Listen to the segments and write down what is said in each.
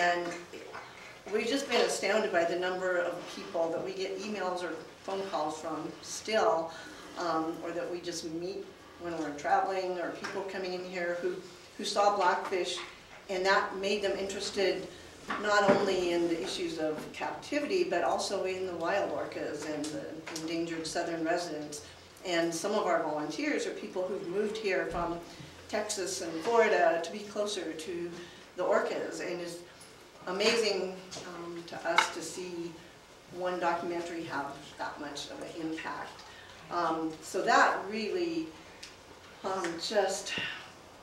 And we've just been astounded by the number of people that we get emails or phone calls from still, um, or that we just meet when we're traveling, or people coming in here who, who saw blackfish, and that made them interested not only in the issues of captivity, but also in the wild orcas and the endangered southern residents. And some of our volunteers are people who've moved here from Texas and Florida to be closer to the orcas. And it's amazing um, to us to see one documentary have that much of an impact. Um, so that really um, just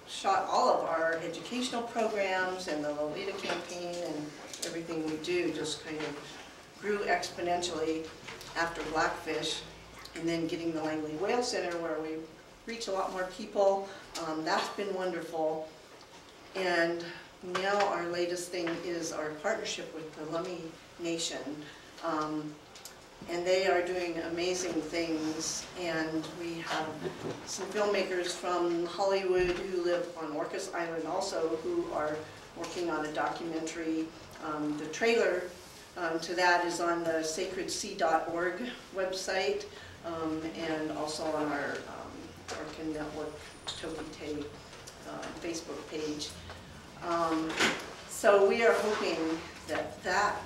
shot all of our educational programs and the Lolita campaign and everything we do just kind of grew exponentially after Blackfish and then getting the Langley Whale Center where we reach a lot more people. Um, that's been wonderful. And now our latest thing is our partnership with the Lummi Nation. Um, and they are doing amazing things. And we have some filmmakers from Hollywood who live on Orcas Island also who are working on a documentary. Um, the trailer um, to that is on the sacredsea.org website um, and also on our um, Orca Network Tokitae uh, Facebook page. Um, so we are hoping that that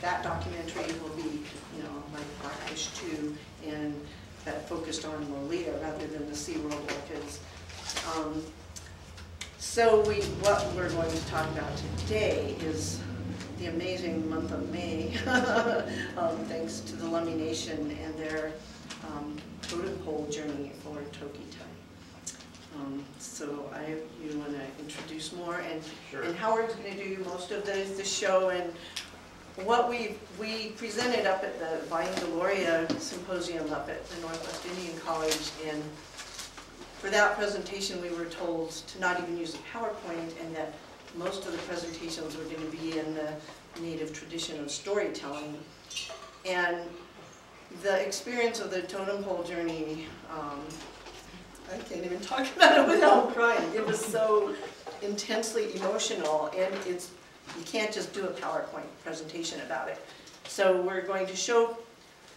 that documentary will be, you know, like Blackfish 2 and that focused on Lolita rather than the SeaWorld orchids. Um, so we, what we're going to talk about today is the amazing month of May, um, thanks to the Lummi Nation and their um, totem pole journey for Toki Time. Um, so I, you want to introduce more, and, Sure. and Howard's going to do most of the, the show, and what we, we presented up at the Vine Deloria Symposium up at the Northwest Indian College, and for that presentation, we were told to not even use a PowerPoint, and that most of the presentations were going to be in the native tradition of storytelling. And the experience of the totem pole journey, um, I can't even talk about it without crying. It was so intensely emotional, and it's you can't just do a PowerPoint presentation about it. So we're going to show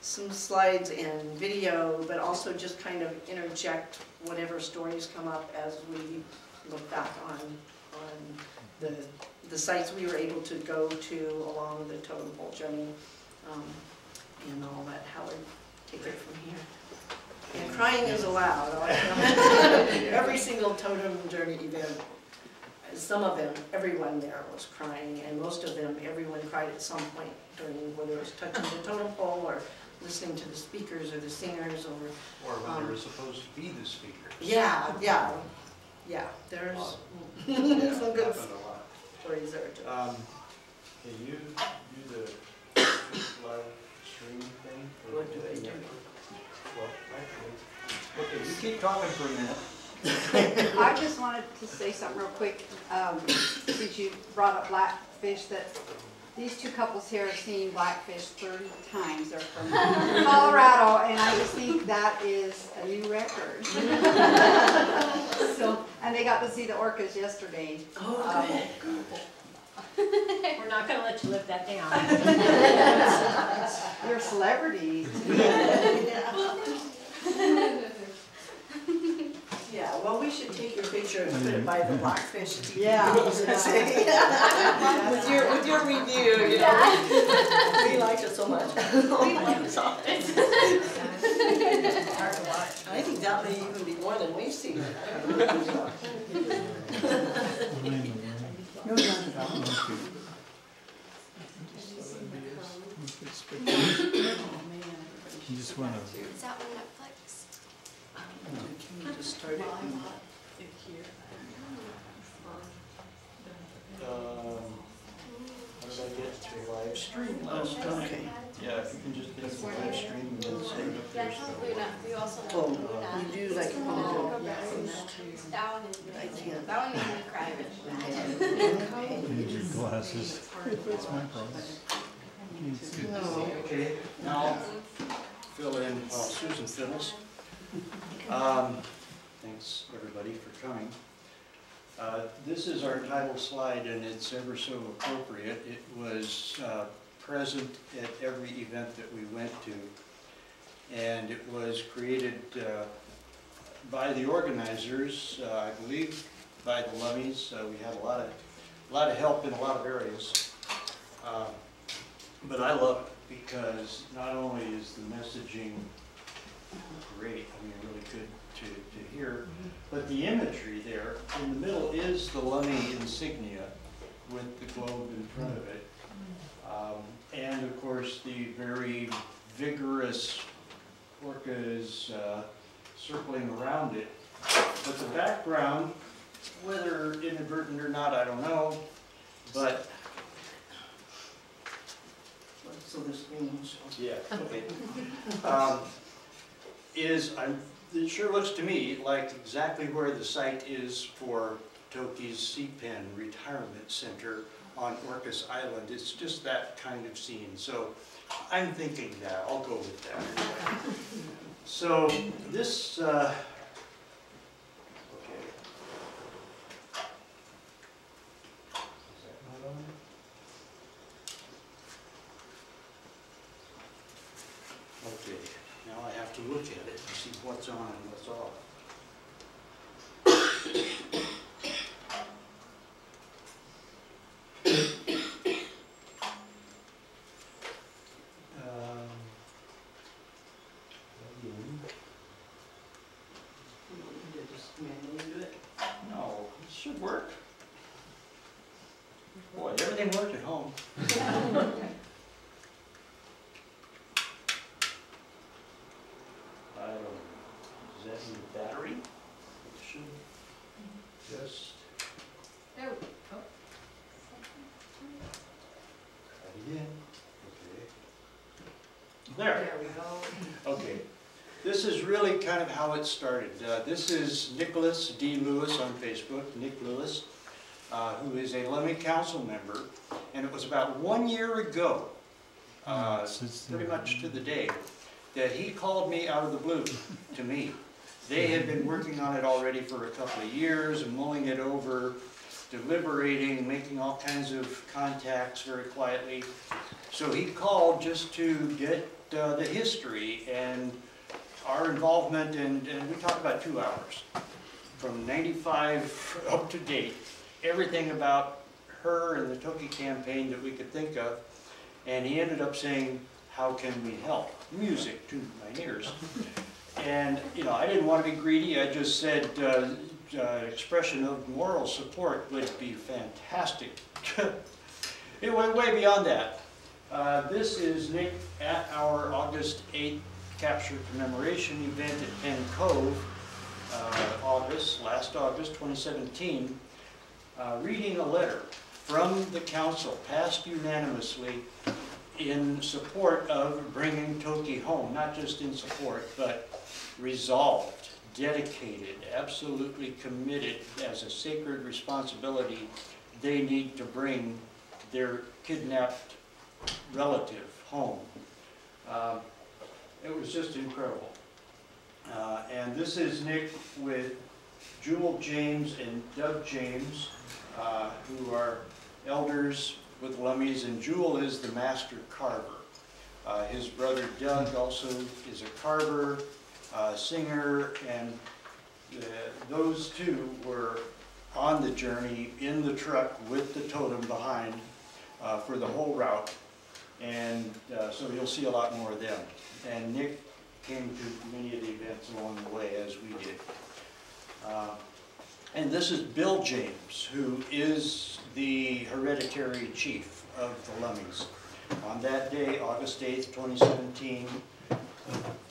some slides and video, but also just kind of interject whatever stories come up as we look back on, on the, the sites we were able to go to along the totem pole journey um, and all that. Howard, take it from here. And crying is allowed. Every single totem journey event some of them, everyone there was crying, and most of them, everyone cried at some point during, whether it was touching the totem pole or listening to the speakers or the singers or, Or when Um, they were supposed to be the speakers. yeah, yeah, yeah, there's Yeah, some good happened a lot. stories there too. Um, Can you do the live stream thing? What do I do? Network? Well, actually, okay, you keep talking for a minute. I just wanted to say something real quick, um, since you brought up blackfish, that these two couples here have seen blackfish thirty times. They're from Colorado, and I just think that is a new record. So, and they got to see the orcas yesterday. Oh, Um, good. We're not gonna let you live that down. You're celebrities. Yeah, well, we should take your picture and put it by the mm-hmm. Blackfish TV. Yeah. With your, with your review, you know. We liked it so much. I think that may even be more than we've seen. You just want to, Is that on Netflix? Can you just start it? Um, How did I get to live stream okay. Yeah, if you can just get to live stream and then save it there. we Oh, you do like, Oh, you. That one made me cry. need your glasses. That's my problem. Okay, now fill in while Susan fiddles. Um, Thanks, everybody, for coming. Uh, This is our title slide, and it's ever so appropriate. It was uh, present at every event that we went to, and it was created uh, by the organizers, uh, I believe, by the Lummies. Uh, We had a lot of, a lot of help in a lot of areas. Uh, But I love it, because not only is the messaging great, I mean, really good to, to hear, but the imagery there, in the middle is the Lummi insignia with the globe in front of it. Um, And of course, the very vigorous orcas uh, circling around it. But the background, whether inadvertent or not, I don't know, but So this means. yeah, okay. Um, Is, I'm, it sure looks to me like exactly where the site is for Toki's Sea Pen Retirement Center on Orcas Island. It's just that kind of scene, so I'm thinking that, I'll go with that. So this, uh, okay. Is that not on? Okay, now I have to look at it and see what's on and what's off. Um, again, Just manually do it. No, it should work. Boy, everything worked at home. I don't, does that need a battery? It should just, oh, oh. There we go. try again. Okay. There. we go. This is really kind of how it started. Uh, This is Nicholas D. Lewis on Facebook, Nick Lewis, uh, who is a Lummi Council member, and it was about one year ago, uh, pretty much to the day, that he called me out of the blue to me. They had been working on it already for a couple of years, and mulling it over, deliberating, making all kinds of contacts very quietly. So he called just to get uh, the history and our involvement, and, and we talked about two hours. From 95 up to date, everything about her and the Toki campaign that we could think of. And he ended up saying, how can we help? Music to my ears. And, you know, I didn't want to be greedy, I just said, uh, uh, expression of moral support would be fantastic. It went way beyond that. Uh, This is Nick at our August 8th capture commemoration event at Penn Cove, uh, August, last August 2017, uh, reading a letter from the council passed unanimously in support of bringing Toki home, not just in support, but resolved, dedicated, absolutely committed as a sacred responsibility. They need to bring their kidnapped relative home. Just incredible. Uh, And this is Nick with Jewel James and Doug James, uh, who are elders with Lummies, and Jewel is the master carver. Uh, His brother Doug also is a carver, uh, singer, and uh, those two were on the journey in the truck with the totem behind uh, for the whole route. And uh, so you'll see a lot more of them. And Nick came to many of the events along the way, as we did. Uh, And this is Bill James, who is the hereditary chief of the Lummies. On that day, August 8th, 2017,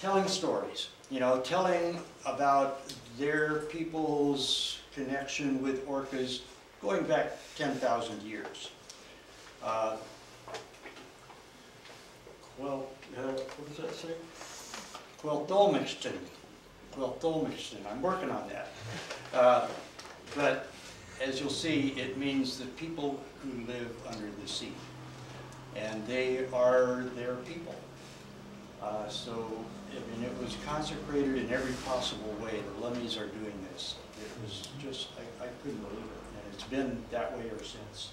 telling stories, you know, telling about their people's connection with orcas going back 10,000 years. Uh, Well, uh, what does that say? Queltolmixton, Queltolmixton, I'm working on that. Uh, But as you'll see, it means the people who live under the sea. And they are their people. Uh, So, I mean, it was consecrated in every possible way. The Lummies are doing this. It was just, I, I couldn't believe it, and it's been that way ever since.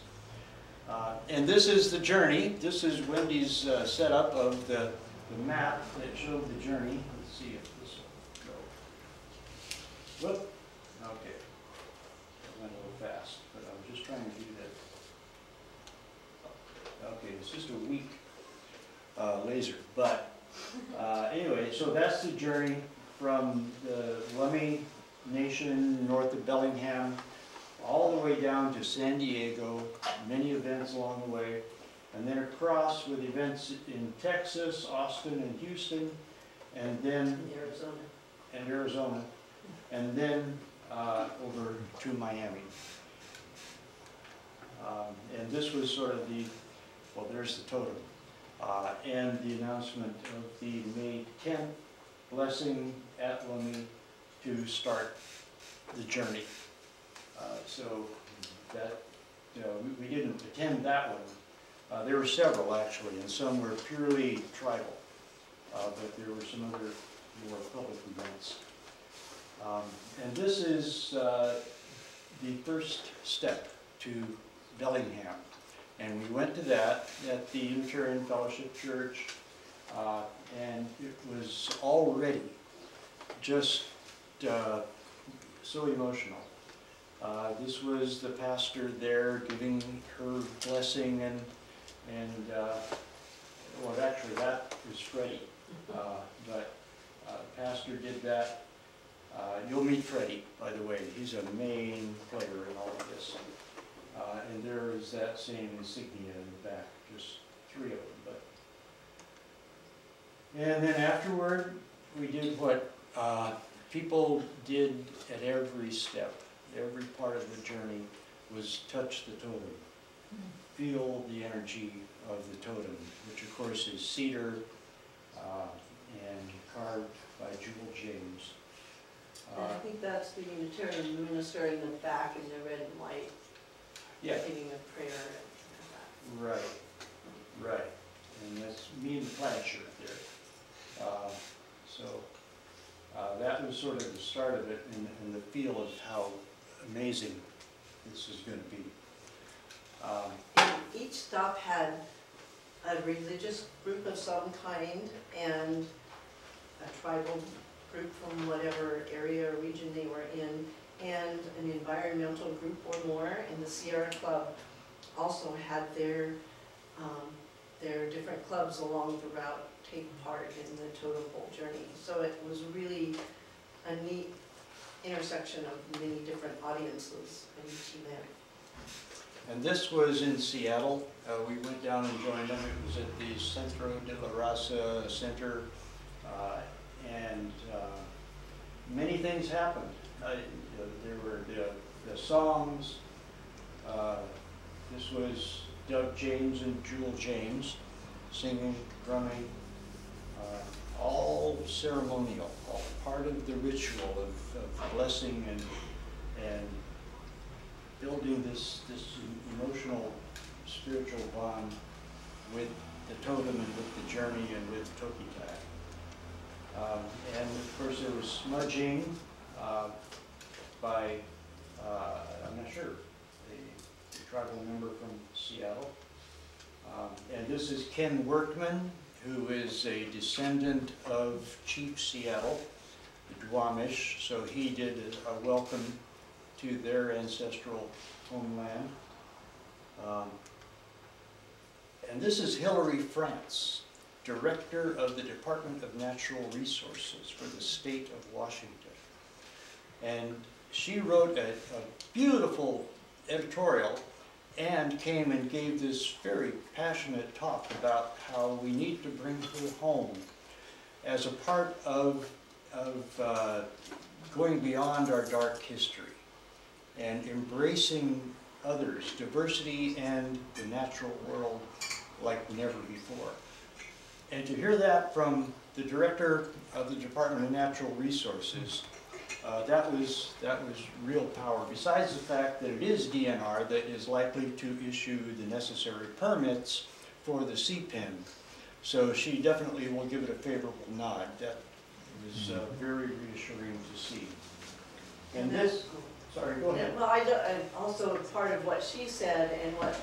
Uh, And this is the journey, this is Wendy's uh, setup of the, the map that showed the journey. Let's see if this will go. Whoop, okay. That went a little fast, but I was just trying to do that. Okay, it's just a weak uh, laser, but uh, anyway, so that's the journey from the Lummi Nation north of Bellingham, all the way down to San Diego, many events along the way, and then across with events in Texas, Austin, and Houston, and then, Arizona. and Arizona, and then uh, over to Miami. Um, And this was sort of the, well, there's the totem, uh, and the announcement of the May 10th blessing at Lummi to start the journey. Uh, So that, you know, we- we didn't attend that one. Uh, There were several, actually, and some were purely tribal, uh, but there were some other more public events. Um, And this is uh, the first step to Bellingham. And we went to that at the Unitarian Fellowship Church, uh, and it was already just uh, so emotional. Uh, This was the pastor there giving her blessing and, and, uh, well, actually, that was Freddie. Uh, But uh, the pastor did that. Uh, You'll meet Freddie, by the way, he's a main player in all of this. Uh, And there is that same insignia in the back, just three of them, but. And then afterward, we did what uh, people did at every step, every part of the journey, was touch the totem. Feel the energy of the totem, which of course is cedar uh, and carved by Jewel James. And I Uh, think that's the Unitarian minister in the back in the red and white, Yeah, giving a prayer and Right, right, and that's me in the plaid shirt there. Uh, So, uh, that was sort of the start of it and, and the feel of how amazing this is gonna be. Um. Each stop had a religious group of some kind and a tribal group from whatever area or region they were in, and an environmental group or more, and the Sierra Club also had their, um, their different clubs along the route take part in the totem pole journey. So it was really a neat intersection of many different audiences at each event. And this was in Seattle. Uh, We went down and joined them. It was at the Centro de la Raza Center. uh, And uh, many things happened. Uh, There were the the songs. uh, This was Doug James and Jewel James singing, drumming, uh, all ceremonial, all part of the ritual of of blessing and, and building this, this emotional, spiritual bond with the totem and with the journey and with Tokitae. Um, and of course, there was smudging, uh, by, uh, I'm not sure, a tribal member from Seattle. Um, and this is Ken Workman, who is a descendant of Chief Seattle, the Duwamish, so he did a welcome to their ancestral homeland. Um, And this is Hilary Franz, Director of the Department of Natural Resources for the state of Washington. And she wrote a, a beautiful editorial and came and gave this very passionate talk about how we need to bring her home as a part of, of uh, going beyond our dark history and embracing others, diversity and the natural world like never before. And to hear that from the director of the Department of Natural Resources, uh, that was, that was real power. Besides the fact that it is DNR that is likely to issue the necessary permits for the sea pen. So she definitely will give it a favorable nod. That was uh, very reassuring to see. And this, sorry, go ahead. Well, I, do- also part of what she said and what,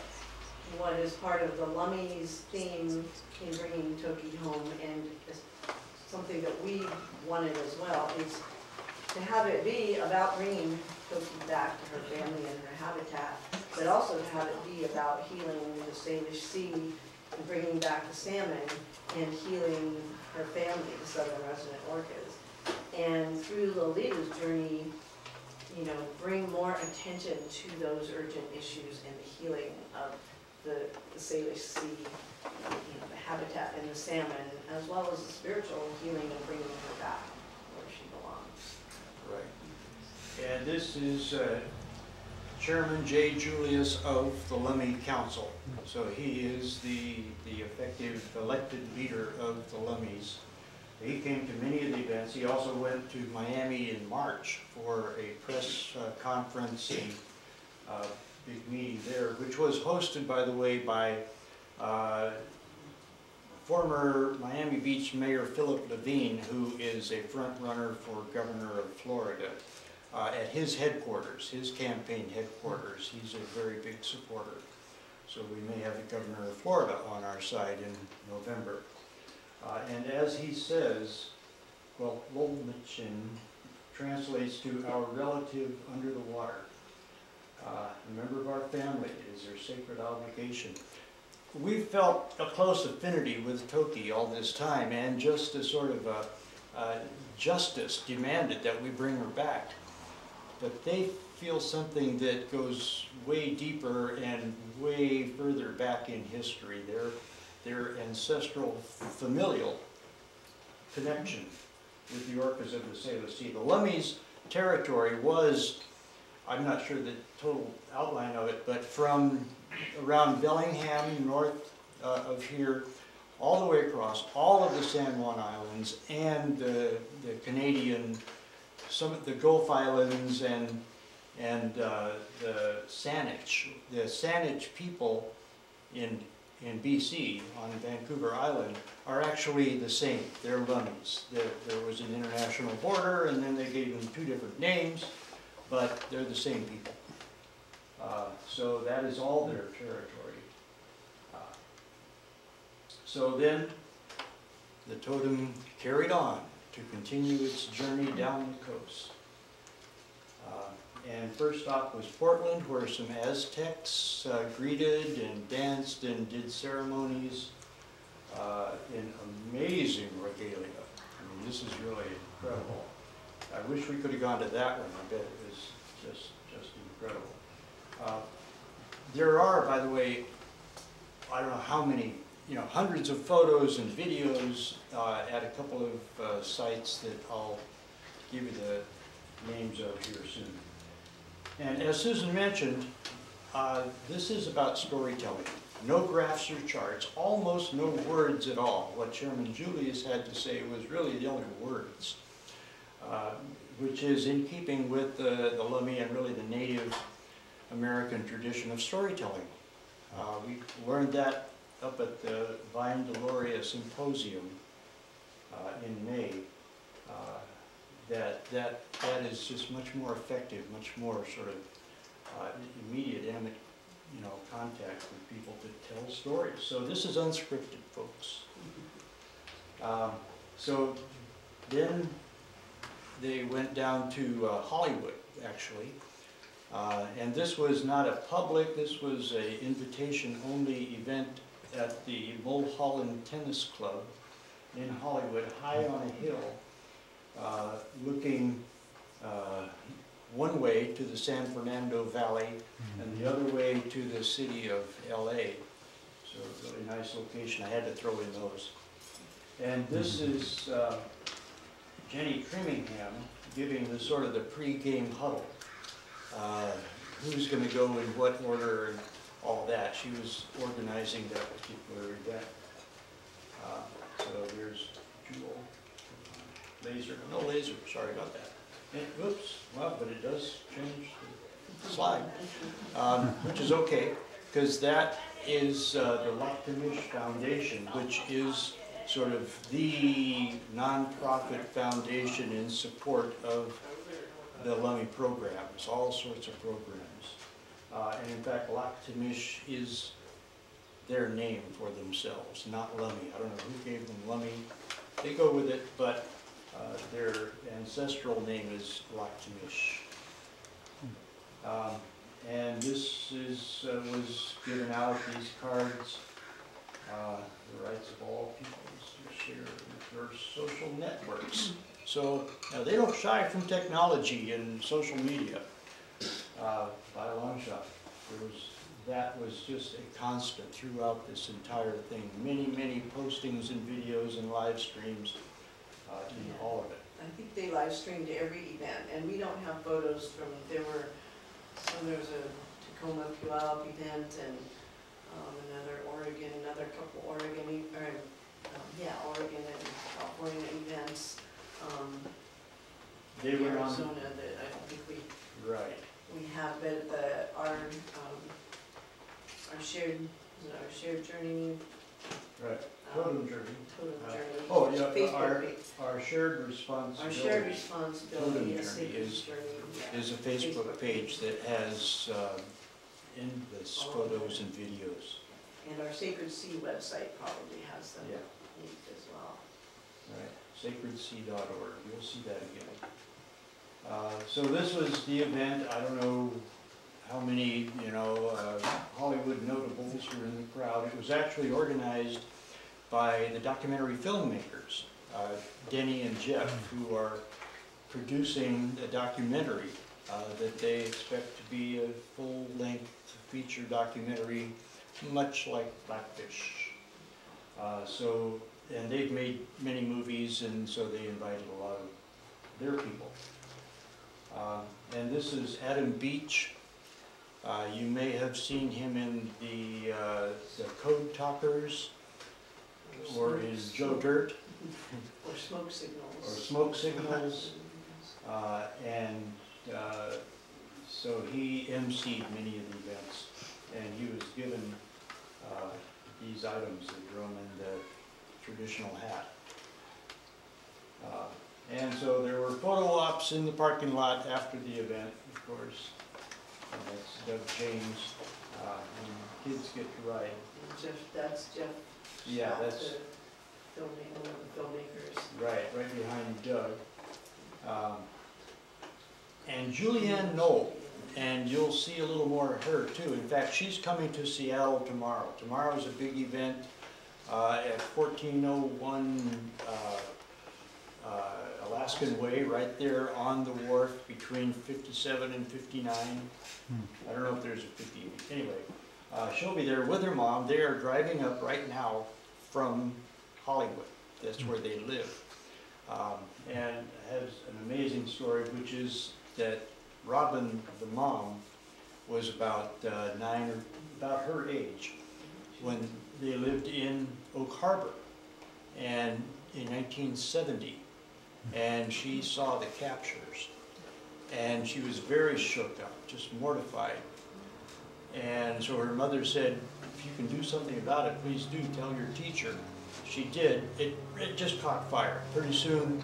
what is part of the Lummies theme in bringing Toki home and something that we wanted as well is to have it be about bringing Toki back to her family and her habitat, but also to have it be about healing the Salish Sea and bringing back the salmon and healing her family, the southern resident orcas. And through Lolita's journey, you know, bring more attention to those urgent issues and the healing of the, the Salish Sea, you know, the habitat and the salmon, as well as the spiritual healing and bringing her back where she belongs. Right. And this is uh, Chairman Jay Julius of the Lummi Council. So he is the, the effective elected leader of the Lummies. He came to many of the events. He also went to Miami in March for a press uh, conference and uh, big meeting there, which was hosted, by the way, by uh, former Miami Beach Mayor Philip Levine, who is a front runner for governor of Florida. Uh, at his headquarters, his campaign headquarters, he's a very big supporter. So we may have the governor of Florida on our side in November. Uh, and as he says, well, Lolmichin translates to our relative under the water. Uh, a member of our family is their sacred obligation. We felt a close affinity with Toki all this time, and just a sort of a, uh, justice demanded that we bring her back. But they feel something that goes way deeper and way further back in history. Their, their ancestral familial connection with the orcas of the Salish Sea. The Lummies territory was, I'm not sure the total outline of it, but from around Bellingham, north uh, of here, all the way across, all of the San Juan Islands and the, the Canadian, some of the Gulf Islands and, and uh, the Saanich. The Saanich people in, in BC on Vancouver Island are actually the same. They're Lummies. There, there was an international border and then they gave them two different names, but they're the same people. Uh, So that is all their territory. Uh, So then, the totem carried on to continue its journey down the coast. Uh, And first stop was Portland, where some Aztecs uh, greeted and danced and did ceremonies uh, in amazing regalia. I mean, this is really incredible. I wish we could have gone to that one, I bet it was just, just incredible. Uh, There are, by the way, I don't know how many, you know, hundreds of photos and videos uh, at a couple of uh, sites that I'll give you the names of here soon. And as Susan mentioned, uh, this is about storytelling. No graphs or charts, almost no words at all. What Chairman Julius had to say was really the only words, uh, which is in keeping with the the Lummi and really the native American tradition of storytelling. Uh, We learned that up at the Vine Deloria Symposium uh, in May, uh, that, that, that is just much more effective, much more sort of uh, immediate, you know, contact with people to tell stories. So this is unscripted, folks. Um, So then they went down to uh, Hollywood, actually. Uh, And this was not a public, this was an invitation-only event at the Mulholland Tennis Club in Hollywood, high on a hill, uh, looking uh, one way to the San Fernando Valley and the other way to the city of LA. So a really nice location, I had to throw in those. And this is uh, Jenny Trimmingham giving the sort of the pre-game huddle uh, who's going to go in what order and all that. She was organizing that particular event. Uh, So there's Jewel, laser, no laser, sorry about that. And, well, but it does change the slide, um, which is okay, because that is uh, the Lhaq'temish Foundation, which is sort of the nonprofit foundation in support of the Lummi programs, all sorts of programs. Uh, and in fact, Lac is their name for themselves, not Lummi. I don't know who gave them Lummi. They go with it, but uh, their ancestral name is Lac Um, And this is, uh, was given out, these cards, uh, the rights of all peoples to share their social networks. So, they don't shy from technology and social media, uh, by a long shot. There was, that was just a constant throughout this entire thing. Many, many postings and videos and live streams, uh, in all of it. I think they live streamed every event, and we don't have photos from, there were, so there was a Tacoma Puyallup event and um, another Oregon, another couple Oregon, or, um, yeah, Oregon and California events. um, They were on, Arizona that I don't think we, right, we have, but the, our, um, our shared, is it our shared journey. right. um, journey. Totem Uh, journey. oh, yeah, Facebook our- page. Our shared Our responsibility. shared responsibility, Totem yes, journey is- Journey, yeah. is a Facebook page that has um, endless photos and videos. And our Sacred Sea website probably has them Yeah. linked as well. Right, sacredsea.org, you'll see that again. Uh, So this was the event, I don't know how many, you know, uh, Hollywood notables were in the crowd. It was actually organized by the documentary filmmakers, uh, Denny and Jeff, who are producing a documentary uh, that they expect to be a full-length feature documentary, much like Blackfish. Uh, So, and they've made many movies, and so they invited a lot of their people. Uh, And this is Adam Beach. Uh, You may have seen him in the, uh, the Code Talkers, or in Joe Dirt, Or smoke signals. or Smoke Signals. Uh, And uh, so he emceed many of the events, and he was given uh, these items, the drum and the traditional hat. And so there were photo ops in the parking lot after the event, of course. And that's Doug James, uh, and kids get to ride. And Jeff, that's Jeff. Yeah, that's- the Filmmaker, one of the filmmakers. Right, right behind Doug. Um, And Julianne Knoll, and you'll see a little more of her too. In fact, she's coming to Seattle tomorrow. Tomorrow's a big event uh, at 1401 uh, uh, Alaskan Way, right there on the wharf between 57 and 59. I don't know if there's a 50, anyway. uh, She'll be there with her mom. They are driving up right now from Hollywood. That's where they live. Um, And has an amazing story, which is that Robin, the mom, was about uh, nine or about her age when they lived in Oak Harbor and in 1970. And she saw the captures. And she was very shook up, just mortified. And so her mother said, if you can do something about it, please do tell your teacher. She did. It, it just caught fire. Pretty soon,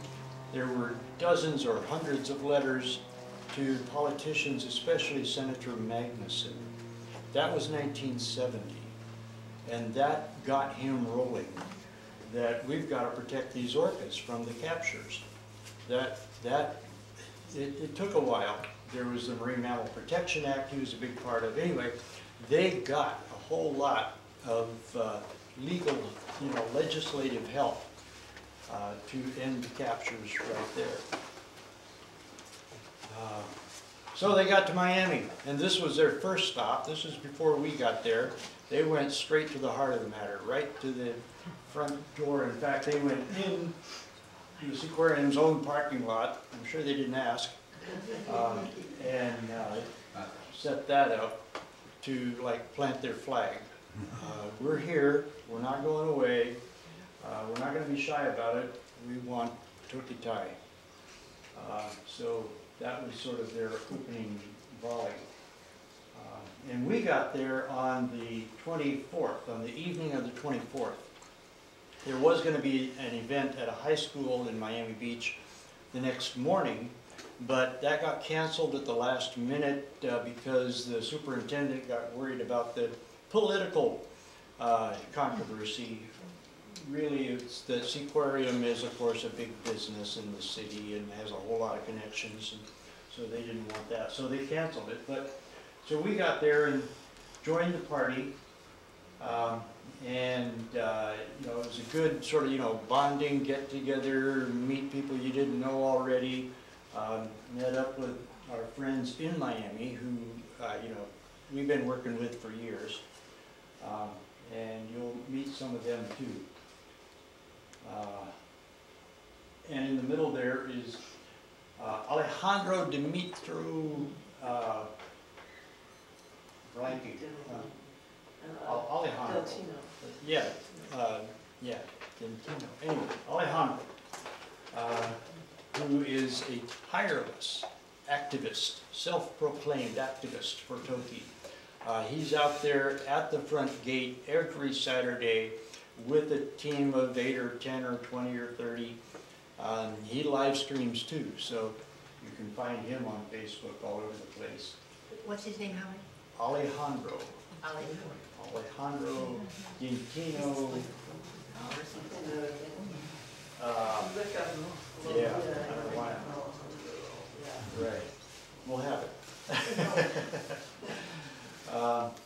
there were dozens or hundreds of letters to politicians, especially Senator Magnuson. That was 1970. And that got him rolling, that we've got to protect these orcas from the captures. That, that, it, it took a while. There was the Marine Mammal Protection Act he was a big part of. it. Anyway, they got a whole lot of uh, legal, you know, legislative help uh, to end the captures right there. Uh, So they got to Miami, and this was their first stop. This was before we got there. They went straight to the heart of the matter, right to the front door. In fact, they went in the Seaquarium's own parking lot. I'm sure they didn't ask. Um, And uh, set that up to like plant their flag. Uh, We're here, we're not going away, uh, we're not gonna be shy about it, we want Tokitae. Uh, So that was sort of their opening volley. Uh, And we got there on the 24th, on the evening of the 24th. There was gonna be an event at a high school in Miami Beach the next morning, but that got canceled at the last minute uh, because the superintendent got worried about the political uh, controversy. Really, it's, the Seaquarium is of course a big business in the city and has a whole lot of connections, and so they didn't want that, so they canceled it. But, so we got there and joined the party. Um, and, uh, you know, it was a good sort of, you know, bonding, get together, meet people you didn't know already. Um, met up with our friends in Miami who, uh, you know, we've been working with for years. Um, and you'll meet some of them too. Uh, and in the middle there is uh, Alejandro Dimitru, uh, blanking, uh, Al- Alejandro. Yeah, uh, yeah, Dentino. Anyway, Alejandro, uh, who is a tireless activist, self-proclaimed activist for Toki. Uh, he's out there at the front gate every Saturday with a team of eight or 10 or 20 or 30. Um, he live streams too, so you can find him on Facebook all over the place. What's his name, Howard? Alejandro, Ali. Alejandro Dentino. Uh, yeah. Right, we'll have it. Uh,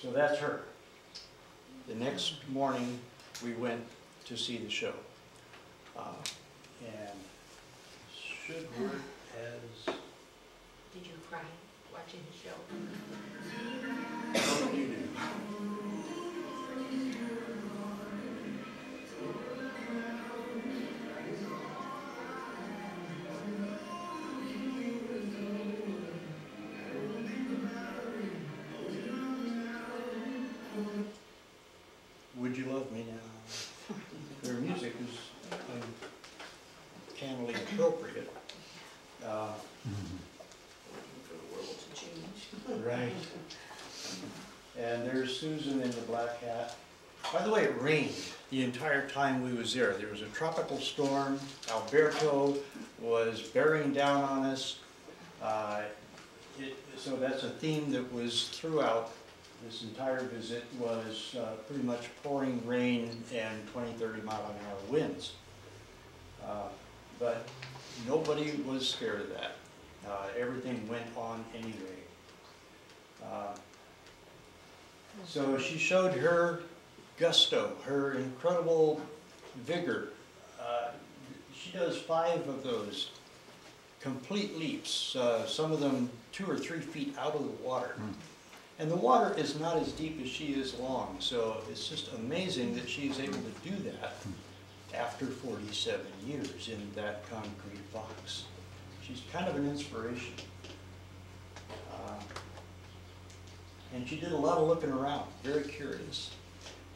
So that's her. The next morning, we went to see the show. Uh, And should work as, Did you cry watching the show? Time we was there. There was a tropical storm. Alberto was bearing down on us. Uh, it- So that's a theme that was throughout this entire visit was uh, pretty much pouring rain and 20, 30 mile an hour winds. Uh, But nobody was scared of that. Uh, Everything went on anyway. Uh, So she showed her gusto, her incredible vigor. Uh, She does five of those complete leaps, uh, some of them two or three feet out of the water. And the water is not as deep as she is long, so it's just amazing that she's able to do that after 47 years in that concrete box. She's kind of an inspiration. Uh, And she did a lot of looking around, very curious.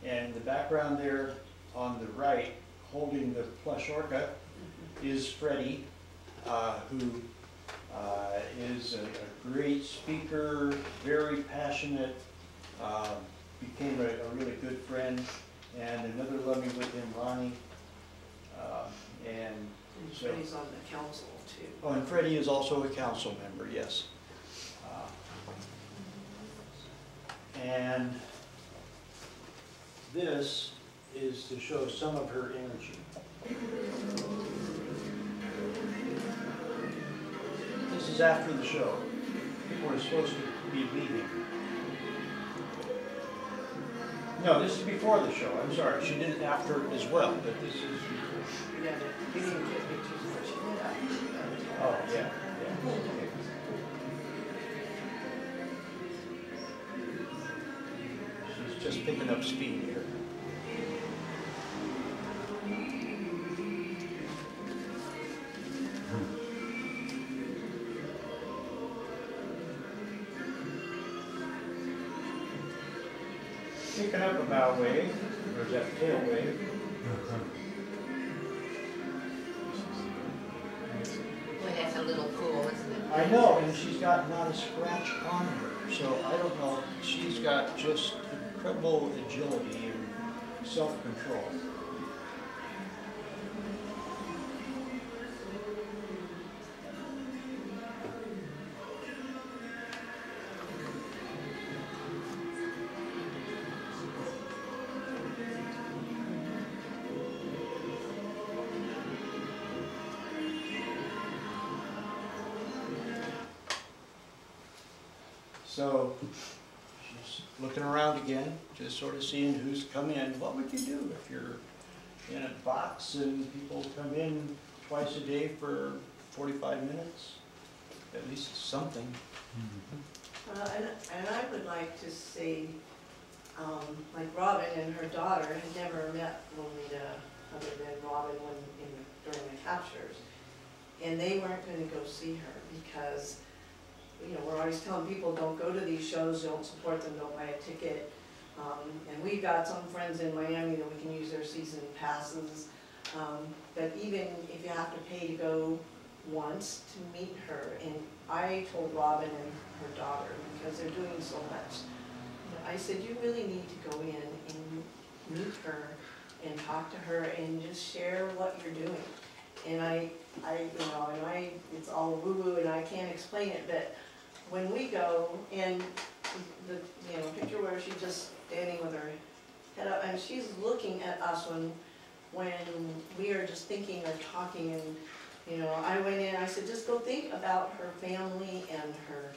And the background there on the right, holding the plush orca, is Freddie, uh, who uh, is a a great speaker, very passionate, uh, became a a really good friend, and another lovely with him, Ronnie. Uh, And And so, Freddie's on the council too. oh, and Freddie is also a council member, yes. Uh, And this is to show some of her energy. This is after the show. People are supposed to be leaving. No, this is before the show, I'm sorry. She did it after as well, but this is before. Yeah, we didn't get pictures of she did. Oh, yeah, yeah. She's just picking up speed here. Picking up a bow wave, or is that tail wave? Boy, that's a little cool, isn't it? I know, and she's got not a scratch on her, so I don't know, she's got just incredible agility and self-control. Just sort of seeing who's come in. What would you do if you're in a box and people come in twice a day for forty-five minutes? At least something. Uh, and, and I would like to see, um, like Robin and her daughter had never met Lolita other than Robin when, in, during the captures. And they weren't gonna go see her because, you know, we're always telling people, don't go to these shows, don't support them, don't buy a ticket. Um, and we've got some friends in Miami that we can use their season passes. Um, but even if you have to pay to go once to meet her, and I told Robin and her daughter, because they're doing so much, I said, you really need to go in and meet her and talk to her and just share what you're doing. And I, I, you know, and I, it's all woo-woo and I can't explain it, but when we go and the, you know, picture where she's just standing with her head up and she's looking at us when, when we are just thinking or talking and, you know, I went in, I said, just go think about her family and her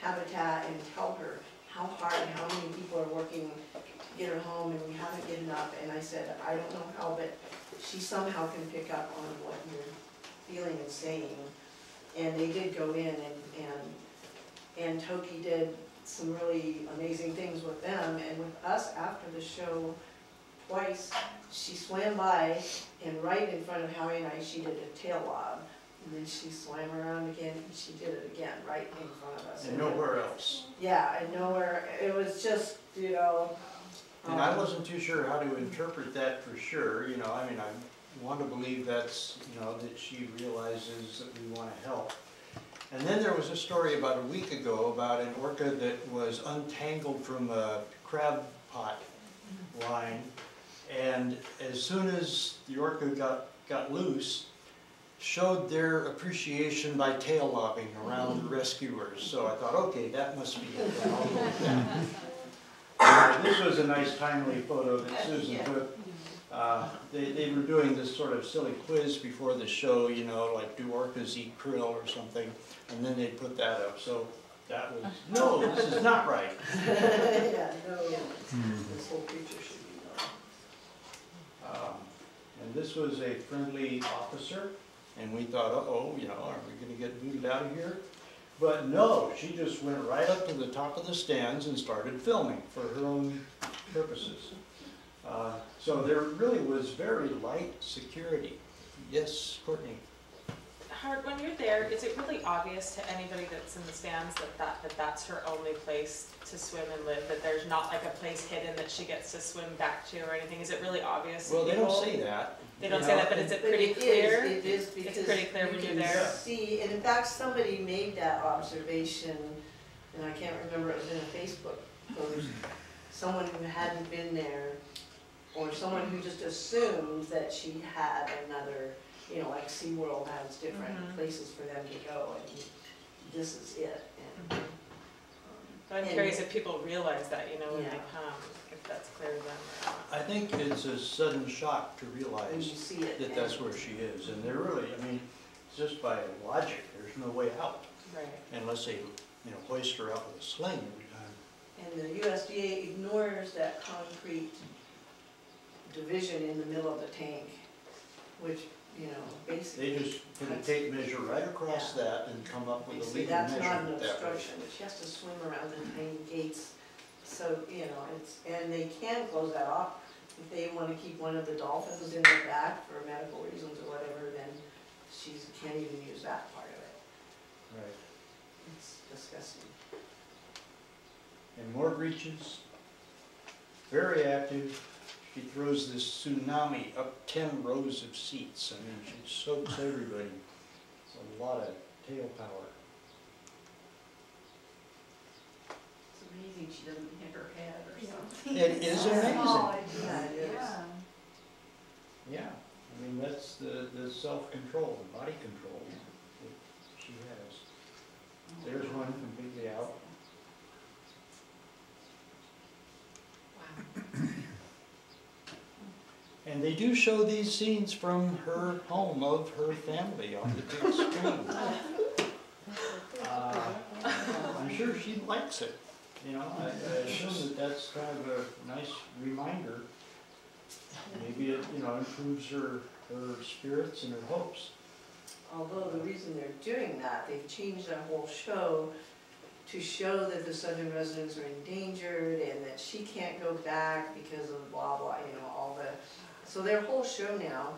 habitat and tell her how hard and how many people are working to get her home and we haven't get up. And I said, I don't know how, but she somehow can pick up on what you're feeling and saying. And they did go in and, and, and Toki did some really amazing things with them. And with us after the show, twice, she swam by and right in front of Howie and I, she did a tail lob. And then she swam around again and she did it again, right in front of us. And nowhere else. Yeah, and nowhere, it was just, you know. And I um, wasn't too sure how to interpret that for sure, you know, I mean, I want to believe that's, you know, that she realizes that we want to help. And then there was a story about a week ago about an orca that was untangled from a crab pot line. And as soon as the orca got, got loose, showed their appreciation by tail lobbing around the rescuers. So I thought, okay, that must be it. I'll go with that. This was a nice timely photo that Susan took. Uh, They, they were doing this sort of silly quiz before the show, you know, like do orcas eat krill or something? And then they put that up, so that was, no, this is not right. Yeah, no, yeah, this whole picture should be gone. Um, And this was a friendly officer, and we thought, uh-oh, you know, are we gonna get booted out of here? But no, she just went right up to the top of the stands and started filming for her own purposes. Uh, So there really was very light security. Yes, Courtney? Howard, when you're there, is it really obvious to anybody that's in the stands that, that, that that's her only place to swim and live? That there's not like a place hidden that she gets to swim back to or anything? Is it really obvious? Well, they don't people? say that. They don't you say that, but is it But pretty it is- clear? It is because. pretty clear when you you're there. See, and in fact, somebody made that observation, and I can't remember, it was in a Facebook post. Someone who hadn't been there, or someone who just assumed that she had another, you know, like SeaWorld has different Mhm. places for them to go, and this is it. And, um, But I'm and- curious if people realize that, you know, when they come, if that's clear to them. I think it's a sudden shock to realize you see it. that that's where she is. And they're really, I mean, just by logic, there's no way out Right. unless they, you know, hoist her out with a sling every time. And the USDA ignores that concrete division in the middle of the tank, which, you know, basically. They just put a tape measure right across Yeah. that and come up with a see, legal that's not an measurement that way. obstruction, but she has to swim around the tiny gates, so, you know, it's, and they can close that off. If they wanna keep one of the dolphins in the back for medical reasons or whatever, then she can't even use that part of it. Right. It's disgusting. And more breaches, very active. She throws this tsunami up ten rows of seats. I mean, she soaks everybody. It's a lot of tail power. It's amazing she doesn't hit her head or something. It is amazing. Yeah. Yeah. Yeah, I mean, that's the, the self-control, the body control that she has. There's one completely out. Wow. And they do show these scenes from her home of her family on the big screen. Uh, I'm sure she likes it. You know, I, I assume that that's kind of a nice reminder. Maybe it, you know, improves her, her spirits and her hopes. Although the reason they're doing that, they've changed that whole show to show that the southern residents are endangered and that she can't go back because of blah, blah, you know, all the, so their whole show now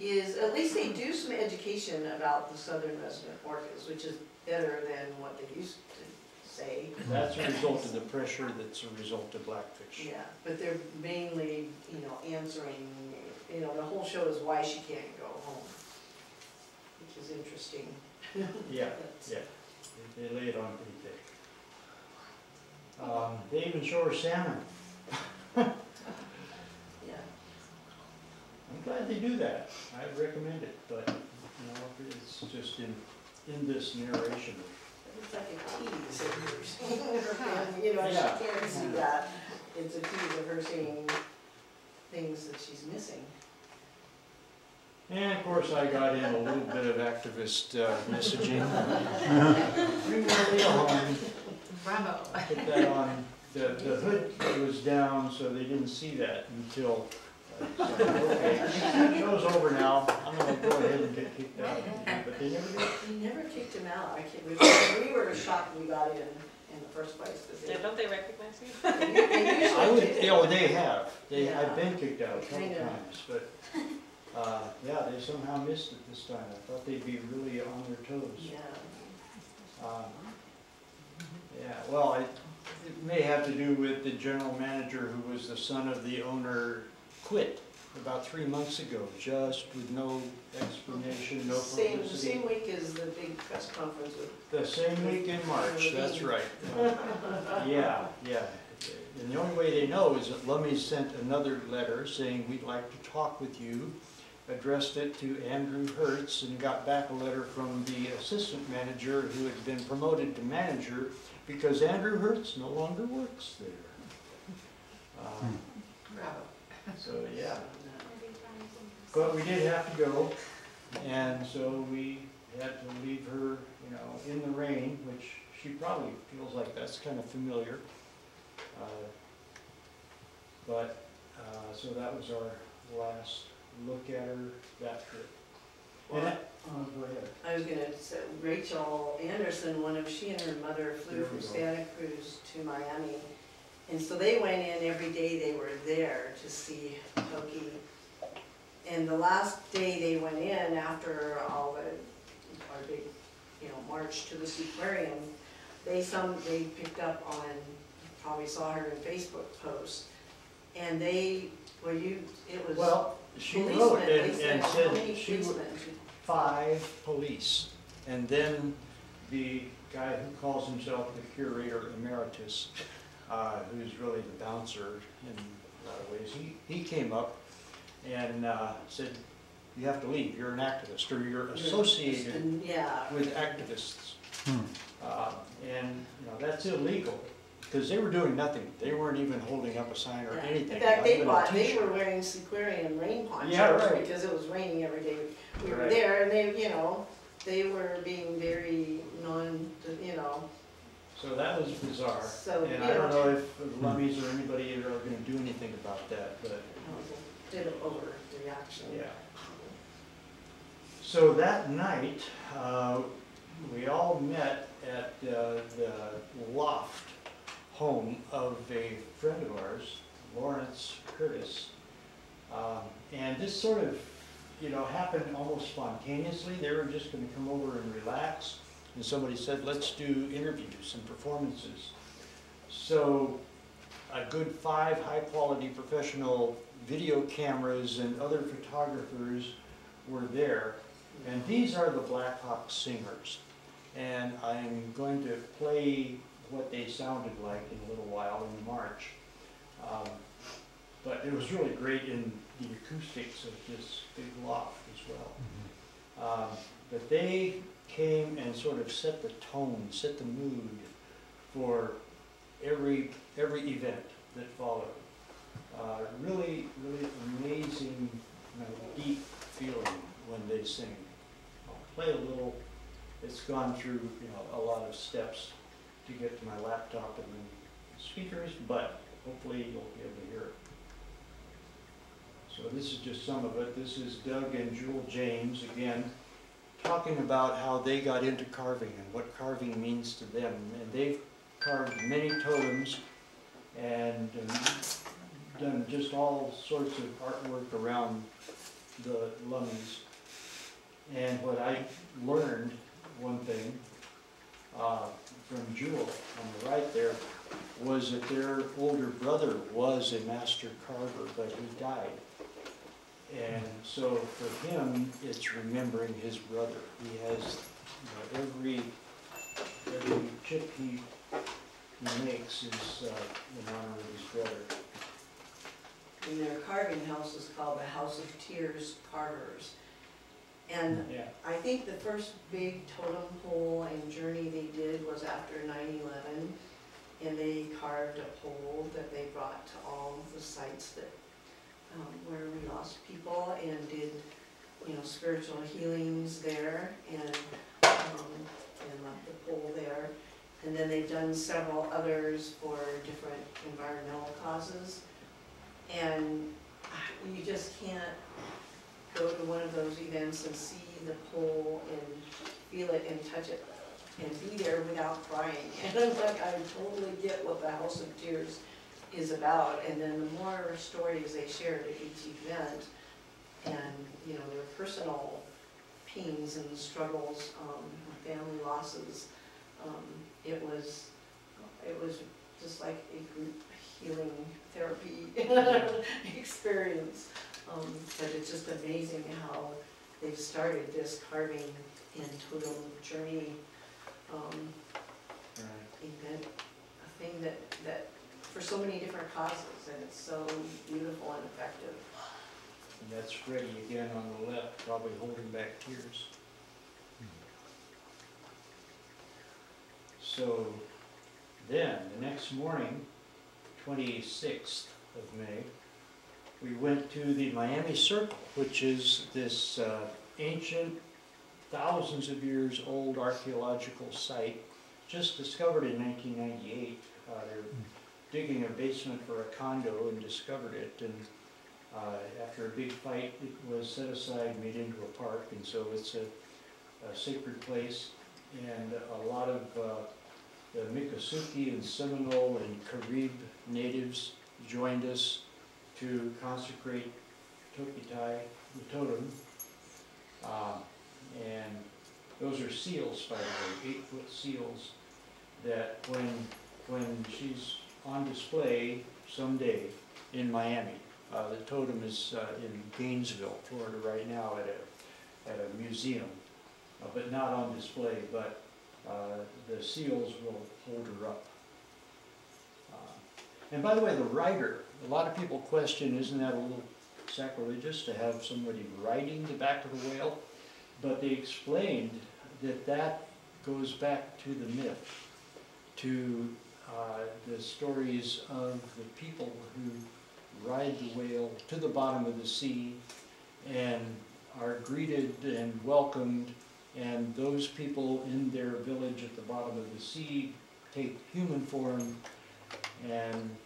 is, at least they do some education about the southern resident orcas, which is better than what they used to say. That's a result of the pressure that's a result of blackfish. Yeah, but they're mainly, you know, answering, you know, the whole show is why she can't go home, which is interesting. Yeah, yeah, they they lay it on pretty thick. Um, they even show her salmon. Yeah. I'm glad they do that. I recommend it, but, you know, it's just in, in this narration. It's like a tease of her seeing you know, she can't see that. It's a tease of her seeing things that she's missing. And of course, I got in a little bit of activist uh, messaging. Bring Maria home, Bravo. put that on, the, the hood was down, so they didn't see that until, so, okay, show's over now, I'm gonna go ahead and get kicked out. But they never did. He never kicked him out. I can't, we we were shocked we got in, in the first place. 'cause they- Yeah, Don't they recognize you? they usually I would, do. you know, they have, they, Yeah. I've been kicked out a couple I times, but, uh, yeah, they somehow missed it this time. I thought they'd be really on their toes. Yeah. Um, Yeah, well, it, it may have to do with the general manager who was the son of the owner quit about three months ago, just with no explanation, no Same, the publicity. same week as the big press conference with, The same week in March, that's right. Yeah, yeah. And the only way they know is that Lummi sent another letter saying, we'd like to talk with you, addressed it to Andrew Hertz, and got back a letter from the assistant manager who had been promoted to manager because Andrew Hertz no longer works there. Um, Bravo. So, yeah. But we did have to go, and so we had to leave her, you know, in the rain, which she probably feels like that's kind of familiar. Uh, But, uh, so that was our last look at her that trip. And, I- oh, go ahead. I was gonna say, Rachel Anderson, one of, she and her mother flew from. Santa Cruz to Miami. And so they went in every day they were there to see Toki. And the last day they went in, after all the, our big, you know, march to the aquarium, they some, they picked up on, probably saw her in Facebook posts. And they, well, you, it was Well, she wrote and, said, and said she policemen? five police. And then the guy who calls himself the curator emeritus, uh, who's really the bouncer in a lot of ways, he, he came up and uh, said, you have to leave, you're an activist, or you're associated And, Yeah, with activists. Hmm. Uh, And, you know, that's illegal, because they were doing nothing. They weren't even holding up a sign or Yeah. anything. In fact, they bought, they were wearing Seaquarium rain Yeah, ponchos right. because it was raining every day we were there, and they, you know, they were being very non, you know, So that was bizarre. So, And I don't know- if Lummis or anybody are gonna do anything about that, but, a bit of overreaction. yeah. So that night, uh, we all met at uh, the loft home of a friend of ours, Lawrence Curtis. Um, And this sort of, you know, happened almost spontaneously. They were just gonna come over and relax. And somebody said, let's do interviews and performances. So a good five high-quality professional video cameras and other photographers were there. And these are the Black Hawk Singers. And I'm going to play what they sounded like in a little while in March. Um, But it was really great in the acoustics of this big loft as well. Um, But they came and sort of set the tone, set the mood for every, every event that followed. Uh, Really, really amazing, you know, deep feeling when they sing. I'll play a little, it's gone through, you know, a lot of steps to get to my laptop and the speakers, but hopefully you'll be able to hear it. So this is just some of it. This is Doug and Jewel James, again, talking about how they got into carving and what carving means to them. And they've carved many totems and um, done just all sorts of artwork around the Lummis. And what I learned, one thing, uh, from Jewel on the right there, was that their older brother was a master carver, but he died. And so for him, it's remembering his brother. He has, you know, every, every chip he, he makes is uh, in honor of his brother. And their carving house is called the House of Tears Carvers. And Yeah. I think the first big totem pole and journey they did was after 9/11. And they carved a pole that they brought to all the sites that, um, where we lost people and did, you know, spiritual healings there and, um, and left the pole there. And then they've done several others for different environmental causes. And you just can't go to one of those events and see the pole and feel it and touch it and be there without crying. And I'm like, I totally get what the House of Tears is about. And then the more stories they shared at each event and, you know, their personal pains and struggles, um, family losses, um, it was, it was just like a group healing therapy experience. Um, but it's just amazing how they've started this carving and totem journey, um, Right. event, a thing that, that, for so many different causes, and it's so beautiful and effective. And that's Freddie again on the left, probably holding back tears. So then, the next morning, twenty-sixth of May, we went to the Miami Circle, which is this uh, ancient, thousands of years old archaeological site, just discovered in nineteen ninety-eight. Uh, They're digging a basement for a condo and discovered it, and uh, After a big fight, it was set aside, made into a park, and so it's a a sacred place. And a lot of uh, the Miccosukee and Seminole and Carib natives joined us to consecrate Tokitae, the totem. Uh, And those are seals, by the way, eight-foot seals, that when, when she's on display someday in Miami, uh, the totem is, uh, in Gainesville, Florida right now at a, at a museum, uh, but not on display, but, uh, the seals will hold her up. Uh, And by the way, the writer, a lot of people question, isn't that a little sacrilegious to have somebody writing the back of the whale? But they explained that that goes back to the myth, to, Uh, the stories of the people who ride the whale to the bottom of the sea and are greeted and welcomed, and those people in their village at the bottom of the sea take human form, and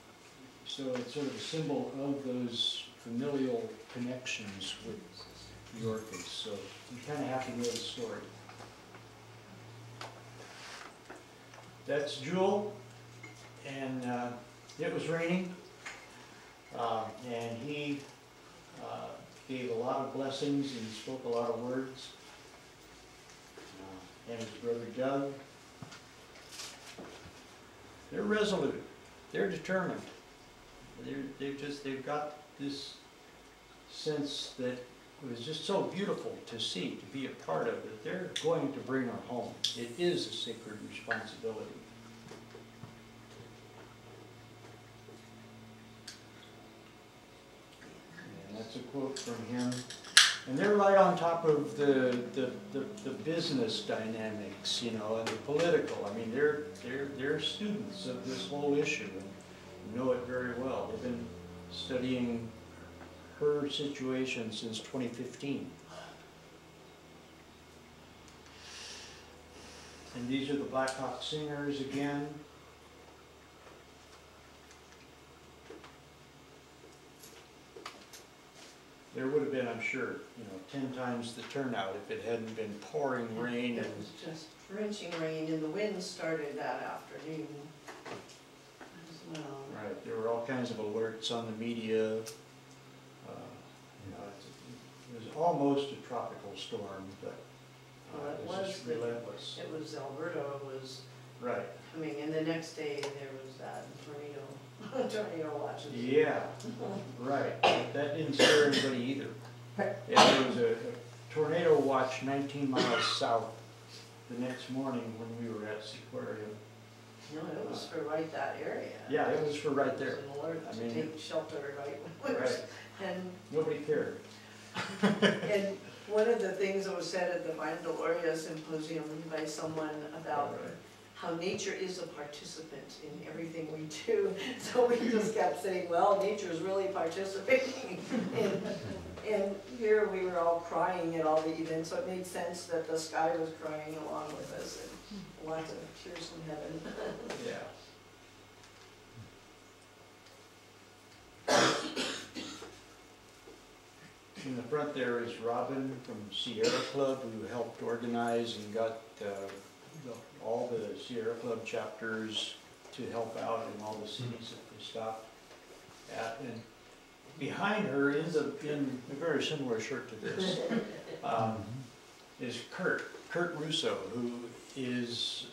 so it's sort of a symbol of those familial connections with the orcas, so you kind of have to know the story. That's Jewel, and uh, it was raining, uh, and he uh, gave a lot of blessings and spoke a lot of words. Uh, And his brother Doug. They're resolute, they're determined. They're, they've just, they've got this sense that it was just so beautiful to see, to be a part of it. They're going to bring her home. It is a sacred responsibility. And that's a quote from him. And they're right on top of the, the, the, the business dynamics, you know, and the political. I mean, they're, they're, they're students of this whole issue and know it very well. They've been studying her situation since 2015. And these are the Black Hawk Singers again. There would have been, I'm sure, you know, ten times the turnout if it hadn't been pouring rain It and, was just drenching rain and the wind started that afternoon as well. right, there were all kinds of alerts on the media. Uh, You know, it's- it was almost a tropical storm, but uh, Well, it it was was just the- relentless. It was Alberto was Right, I mean, and the next day there was that tornado, tornado watches. yeah, right, that didn't scare anybody either. Yeah, there was a a tornado watch nineteen miles south the next morning when we were at Seaquarium. No, it was for right that area. Yeah, it was for right there, It was an alert I to mean- take shelter right it was, right, and nobody cared. And one of the things that was said at the Vine Deloria Symposium by someone about Right. How nature is a participant in everything we do. So we just kept saying, well, nature is really participating. And, and here we were all crying at all the events, so it made sense that the sky was crying along with us and lots of tears from heaven. Yeah. In the front there is Robin from Sierra Club, who helped organize and got uh, all the Sierra Club chapters to help out in all the cities that they stopped at. And behind her, in the, in a very similar shirt to this, um, is Kurt, Kurt Russo, who is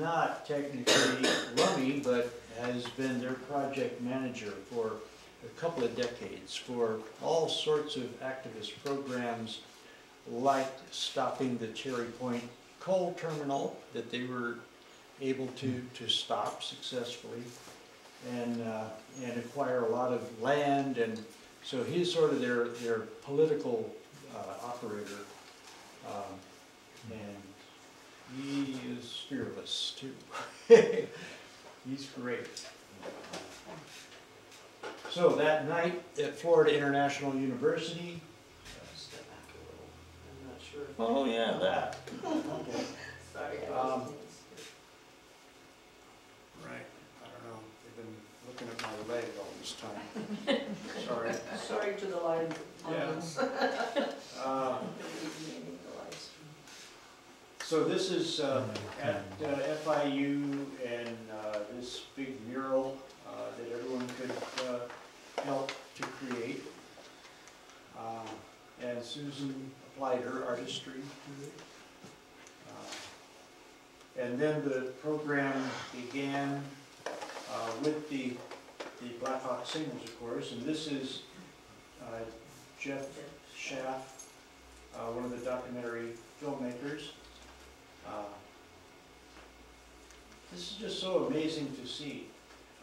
not technically Lummi, but has been their project manager for a couple of decades for all sorts of activist programs like stopping the Cherry Point coal terminal that they were able to, to stop successfully and, uh, and acquire a lot of land and so he's sort of their, their political uh, operator. Um, and he is fearless too. He's great. So that night at Florida International University, Step back a little, I'm not sure. if- oh yeah, that. Sorry. Um, Right, I don't know, they've been looking at my leg all this time. Sorry. Sorry to the live Yeah. audience. Uh, So this is uh, at uh, FIU and uh, this big mural uh, that everyone could uh, help to create. Uh, And Susan applied her artistry to it. Uh, And then the program began uh, with the, the Black Hawk Singers, of course, and this is uh, Jeff Schaff, uh, one of the documentary filmmakers. Uh, This is just so amazing to see.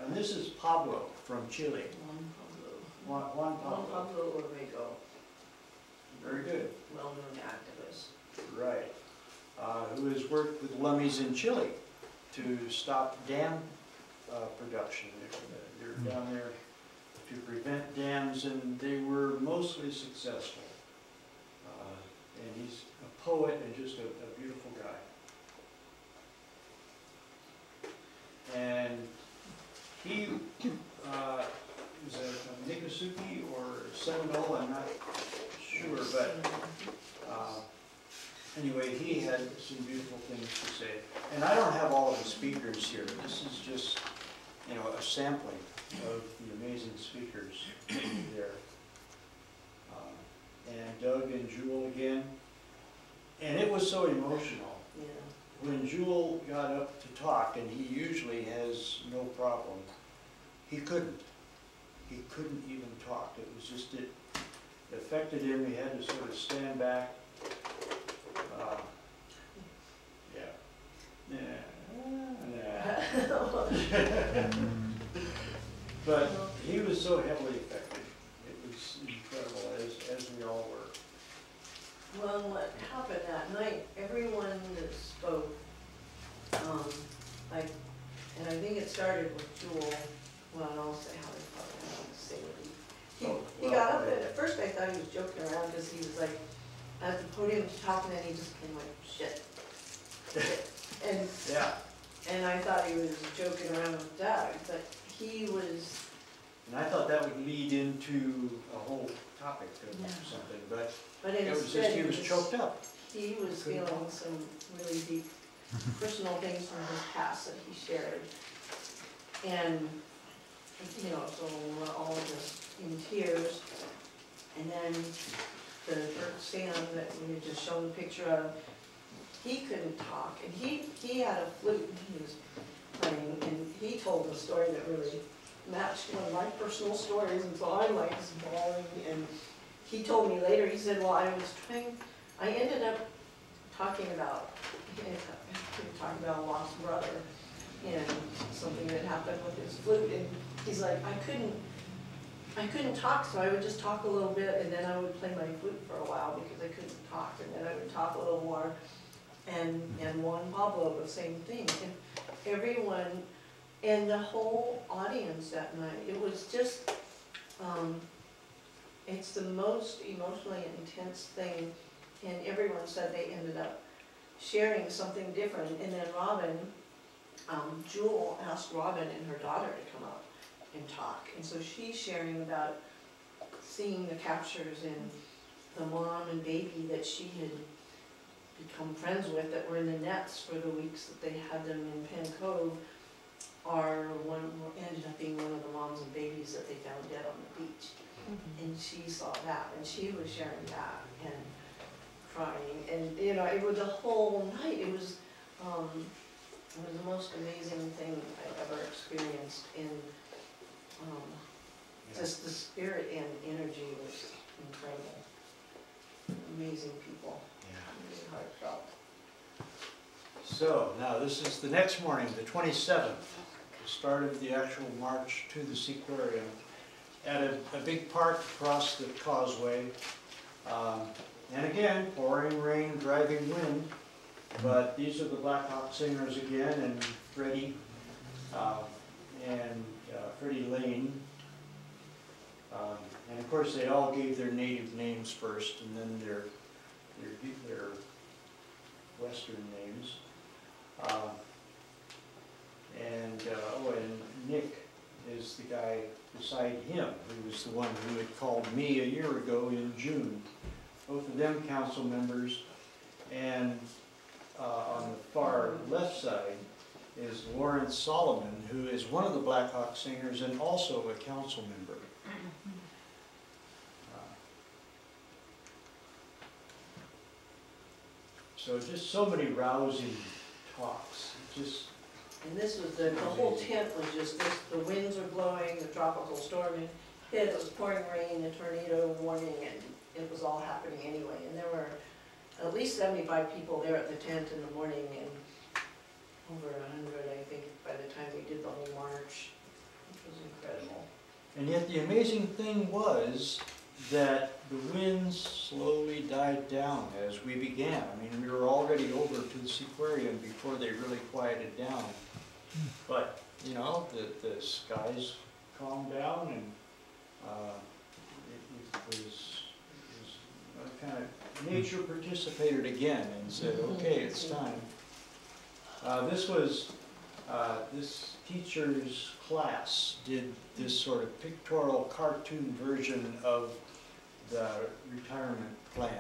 And this is Pablo from Chile, Juan Pablo. Juan Juan Juan Pablo. Pablo Orrego, Very good, well-known activist. right. Uh, Who has worked with Lummis in Chile to stop dam uh, production. They're- They're down there to prevent dams, and they were mostly successful. Uh, And he's a poet and just a a beautiful guy. And he uh, is a a Miccosukee or Seminole, I'm not sure, but uh, anyway, he had some beautiful things to say. And I don't have all of the speakers here, this is just, you know, a sampling of the amazing speakers there. Uh, And Doug and Jewel again. And it was so emotional. Yeah. When Jewel got up to talk, and he usually has no problem, he couldn't. He couldn't even talk. It was just, it affected him. He had to sort of stand back. Uh, Yeah. Yeah. Yeah. But he was so heavily affected. It was incredible, as, as we all were. Well, what happened that night, everyone that spoke, um, like, and I think it started with Jewel, well, I'll say how he probably I don't say what he, he, he well, got up and at first I thought he was joking around because he was like, at the podium talking and he just came like, shit. shit." And, Yeah, and I thought he was joking around with Doug, but he was, And I thought that would lead into a whole topic or Yeah. something, but but it was just, instead he was, choked up. he was feeling some really deep personal things from his past that he shared. And, you know, so we're all just in tears. And then the first Sam that we had just shown the picture of, he couldn't talk, and he, he had a flute and he was playing, and he told a story that really matched one of my personal stories, and so I'm like just bawling, and he told me later, he said, well, I was trying, I ended up talking about, talking about a lost brother, and something that happened with his flute, and he's like, I couldn't, I couldn't talk, so I would just talk a little bit, and then I would play my flute for a while, because I couldn't talk, and then I would talk a little more. And, and Juan Pablo, the same thing, and everyone, and the whole audience that night, it was just, um, it's the most emotionally intense thing, and everyone said they ended up sharing something different, and then Robin, um, Jewel asked Robin and her daughter to come up and talk, and so she's sharing about seeing the captures and the mom and baby that she had become friends with that were in the nets for the weeks that they had them in Penn Cove are one, ended up being one of the moms and babies that they found dead on the beach. And she saw that, and she was sharing that and crying, and, you know, it was the whole night, it was, um, it was the most amazing thing I've ever experienced, and, um, just the spirit and energy was incredible. Amazing people, really heartfelt. So now this is the next morning, the 27th, the start of the actual march to the Seaquarium at a, a big park across the causeway. Um, And again, pouring rain, driving wind, but these are the Black Hawk Singers again and Freddie um, and Freddie Lane. Um, And of course, they all gave their native names first and then their, their, their western names. Um, And, uh, oh, and Nick is the guy beside him, who was the one who had called me a year ago in June. Both of them council members. And uh, on the far left side is Lawrence Solomon, who is one of the Black Hawk Singers and also a council member. Uh, So just so many rousing talks, just And this was, the, the whole tent was just, this, the winds were blowing, the tropical storm hit, it was pouring rain, a tornado warning, and it was all happening anyway. And there were at least seventy-five people there at the tent in the morning, and over a hundred, I think, by the time we did the whole march, which was incredible. And yet the amazing thing was that the winds slowly died down as we began. I mean, we were already over to the Seaquarium before they really quieted down. But, you know, the, the skies calmed down and, uh, it, it was, it was kind of, nature participated again and said, okay, it's time. Uh, this was, uh, this teacher's class did this sort of pictorial cartoon version of the retirement plan,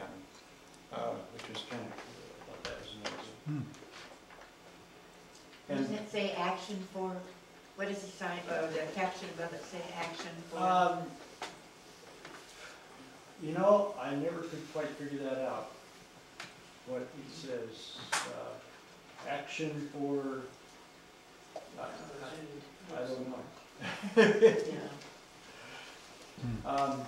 uh, which was kind of cool. I thought that was nice. Does And, it say action for, what does the sign, the caption above it say action for? um, you know, I never could quite figure that out. What it says, uh, action for, I I don't know. Um,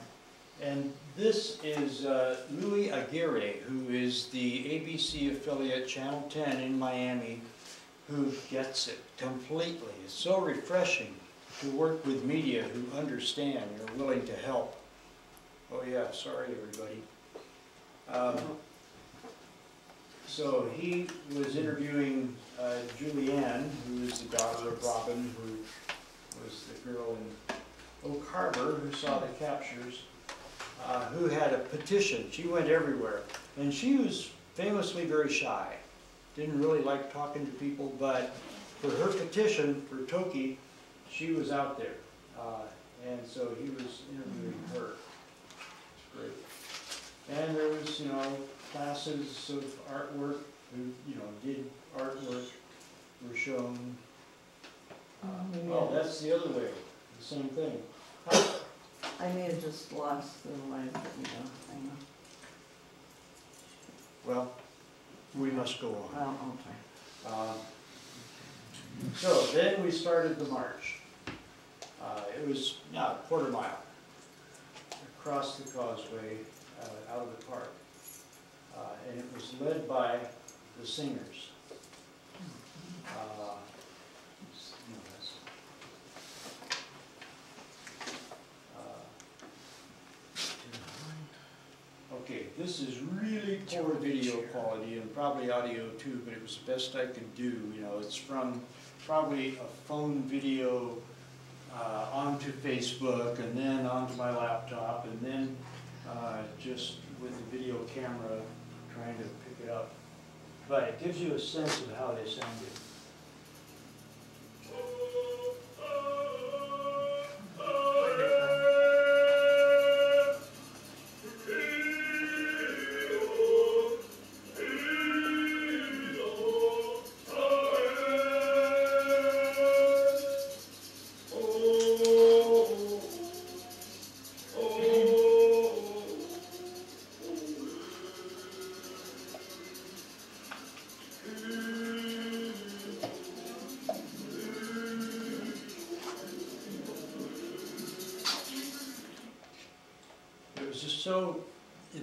And this is uh, Louis Aguirre, who is the ABC affiliate Channel 10 in Miami, who gets it completely. It's so refreshing to work with media who understand and are willing to help. Oh yeah, sorry, everybody. Um, So he was interviewing uh, Julianne, who is the daughter of Robin, who was the girl in Oak Harbor who saw the captures, uh, who had a petition. She went everywhere. And she was famously very shy, didn't really like talking to people, but for her petition for Toki, she was out there. Uh, And so he was interviewing her. It's great. And there was, you know, classes of artwork, who, you know, did artwork were shown. Uh, Oh, that's the other way, the same thing. I may have just lost the line, you know, hang on. Well, we must go on. Well, okay. Um, So then we started the march. Uh, It was, yeah, a quarter mile across the causeway, uh, out of the park. Uh, And it was led by the singers. Uh, uh, Okay, this is really poor video quality and probably audio too, but it was the best I could do, you know, it's from probably a phone video uh, onto Facebook and then onto my laptop and then uh, just with the video camera trying to pick it up. But it gives you a sense of how they sounded.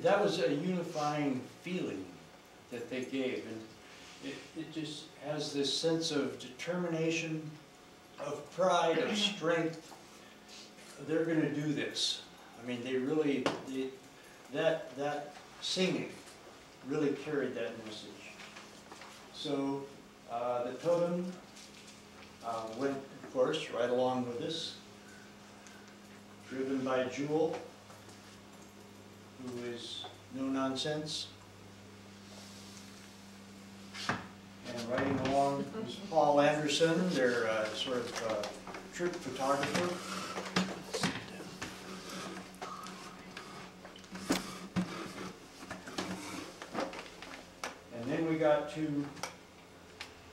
That was a unifying feeling that they gave, and it, it just has this sense of determination, of pride, of strength. They're gonna do this. I mean, they really, they, that, that singing really carried that message. So, uh, the totem, uh, went, of course, right along with us, driven by Jewel, who is no nonsense. And riding along is Paul Anderson, their uh, sort of uh, troop photographer. And then we got to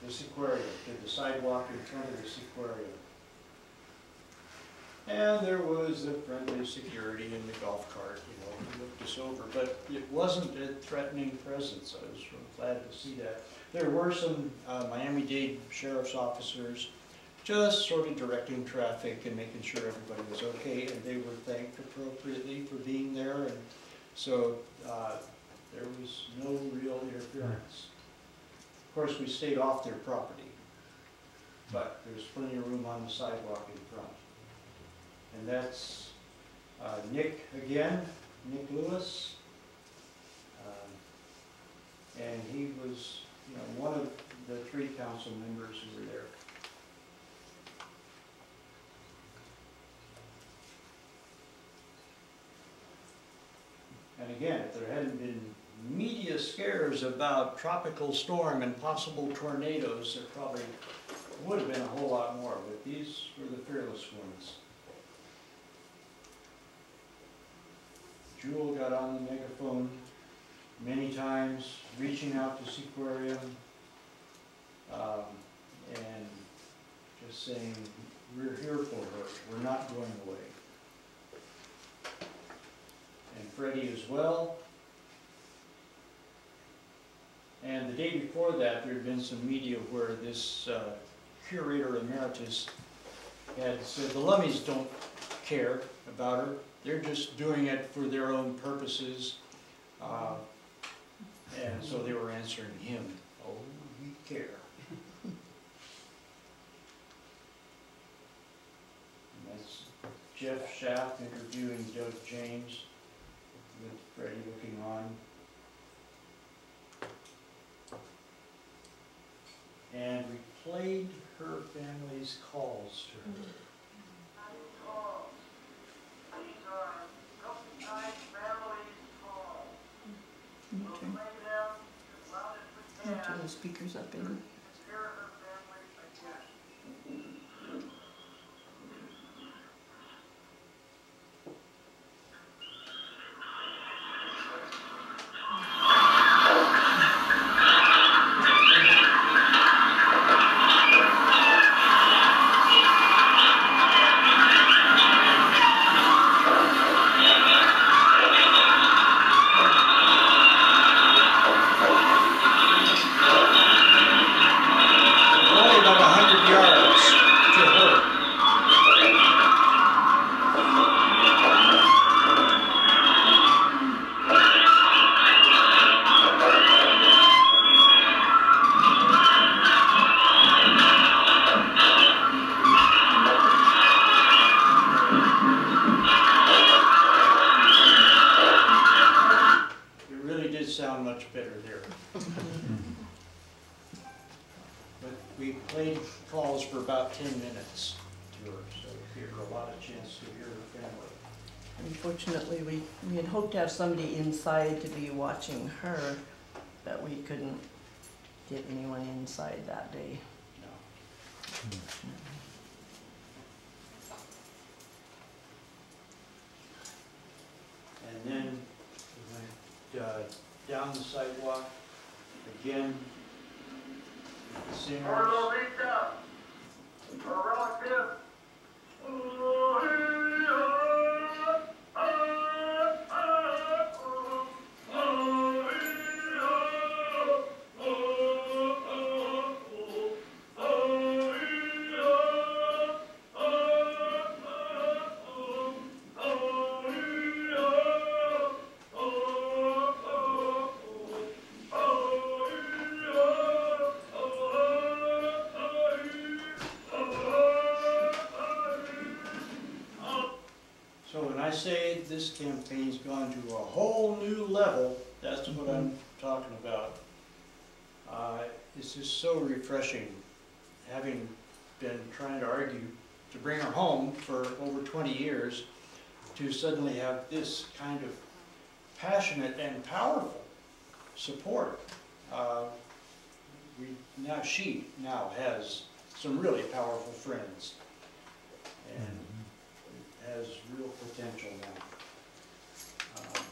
the Seaquarium, to the sidewalk in front of the Seaquarium. And there was the friendly security in the golf cart, you know, who looked us over, but it wasn't a threatening presence, I was real glad to see that. There were some uh, Miami-Dade sheriff's officers just sort of directing traffic and making sure everybody was okay, and they were thanked appropriately for being there, and so uh, there was no real interference. Of course, we stayed off their property, but there's plenty of room on the sidewalk in front. And that's uh, Nick again, Nick Lewis. Um, And he was, you know, one of the three council members who were there. And again, if there hadn't been media scares about tropical storm and possible tornadoes, there probably would have been a whole lot more, but these were the fearless ones. Jewel got on the megaphone many times, reaching out to Seaquarium, um, and just saying, we're here for her, we're not going away. And Freddie as well. And the day before that, there had been some media where this uh, curator emeritus had said, the Lummis don't care about her, they're just doing it for their own purposes. Uh, And so they were answering him, oh, we care. That's Jeff Schaff interviewing Doug James with Freddie looking on. And we speakers up in. Inside to be watching her, but we couldn't get anyone inside that day. No. And then we went uh, down the sidewalk again. the Singers. This campaign's gone to a whole new level, that's what I'm talking about. Uh, It's just so refreshing, having been trying to argue to bring her home for over 20 years, to suddenly have this kind of passionate and powerful support. Uh, We, now, she now has some really powerful friends. And has real potential now. Um,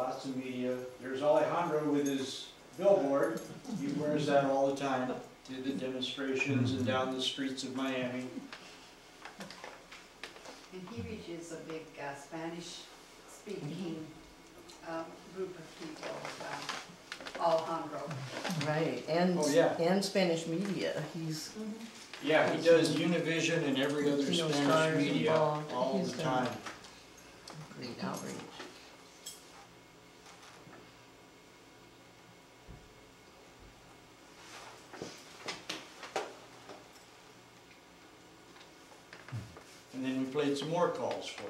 Lots of media, there's Alejandro with his billboard, he wears that all the time to the demonstrations and down the streets of Miami. And he reaches a big uh, Spanish-speaking um, group of people, uh, Alejandro. Right, and, Oh, yeah. and Spanish media, he's, Yeah, he does Univision and every other Spanish media involved. all He's the time. great outreach. Played some more calls for her.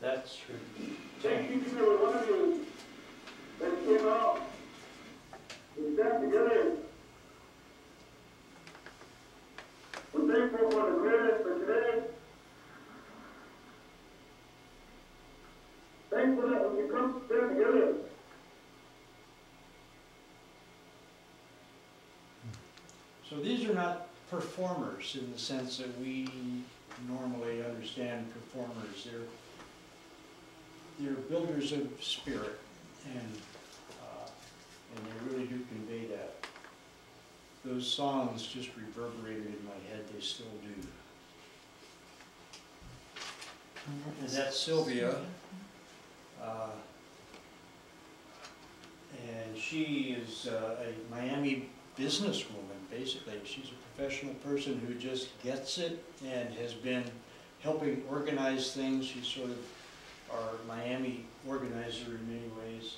That's her. Thank each and every one of you that came out and stand together. We're thankful for the prayers for today. Thankful that we come stand together. So these are not performers in the sense that we normally understand performers. They're, they're builders of spirit and, uh, and they really do convey that. Those songs just reverberated in my head, they still do. And that's Sylvia. uh, And she is uh, a Miami businesswoman, basically. She's a professional person who just gets it and has been helping organize things. She's sort of our Miami organizer in many ways.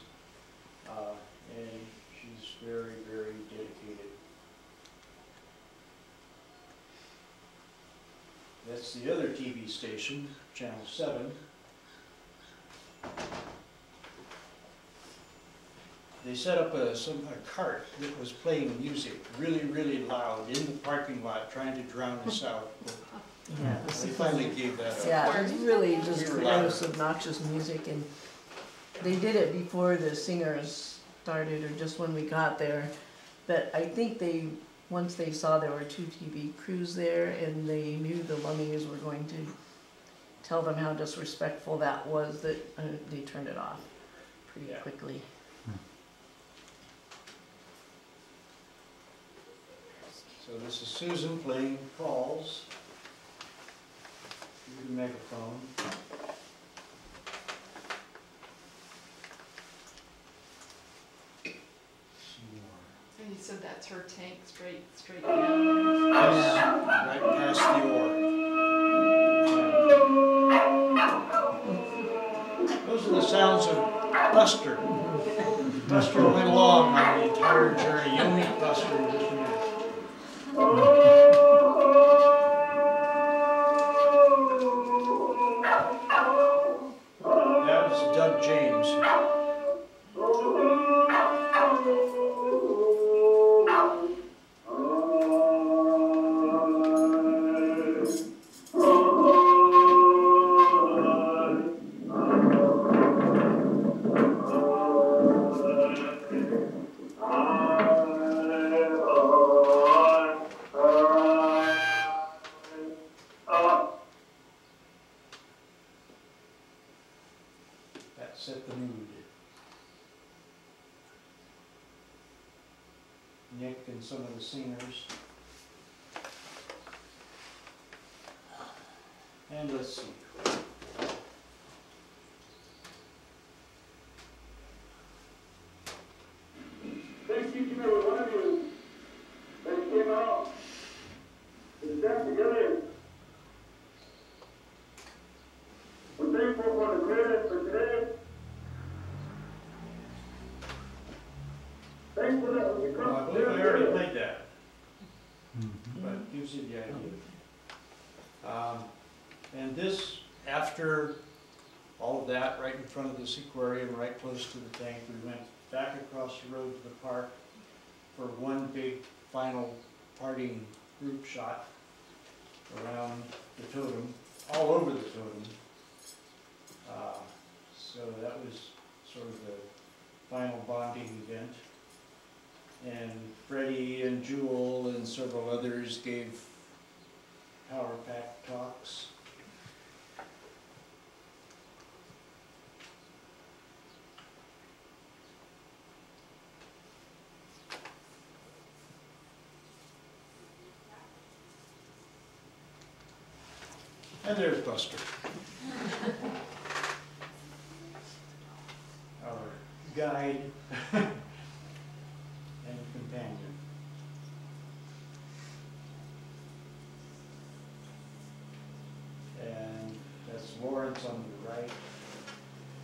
Uh, And she's very, very dedicated. That's the other TV station, Channel 7. They set up a, some, a cart that was playing music really, really loud in the parking lot, trying to drown us out. Yeah, They finally gave that up. Yeah, it was really just We were loud. gross, obnoxious music, and they did it before the singers started, or just when we got there. But I think they, once they saw there were two TV crews there, and they knew the Lummis were going to tell them how disrespectful that was, that uh, they turned it off pretty Yeah. quickly. So this is Susan playing calls through the megaphone. And you said that's her tank straight, straight down. Yes, right past the ore. Those are the sounds of Buster. Buster went along on the entire journey. You'll meet Buster in several others gave power pack talks. And there's Buster. Our guide and companion. And that's Lawrence on the right.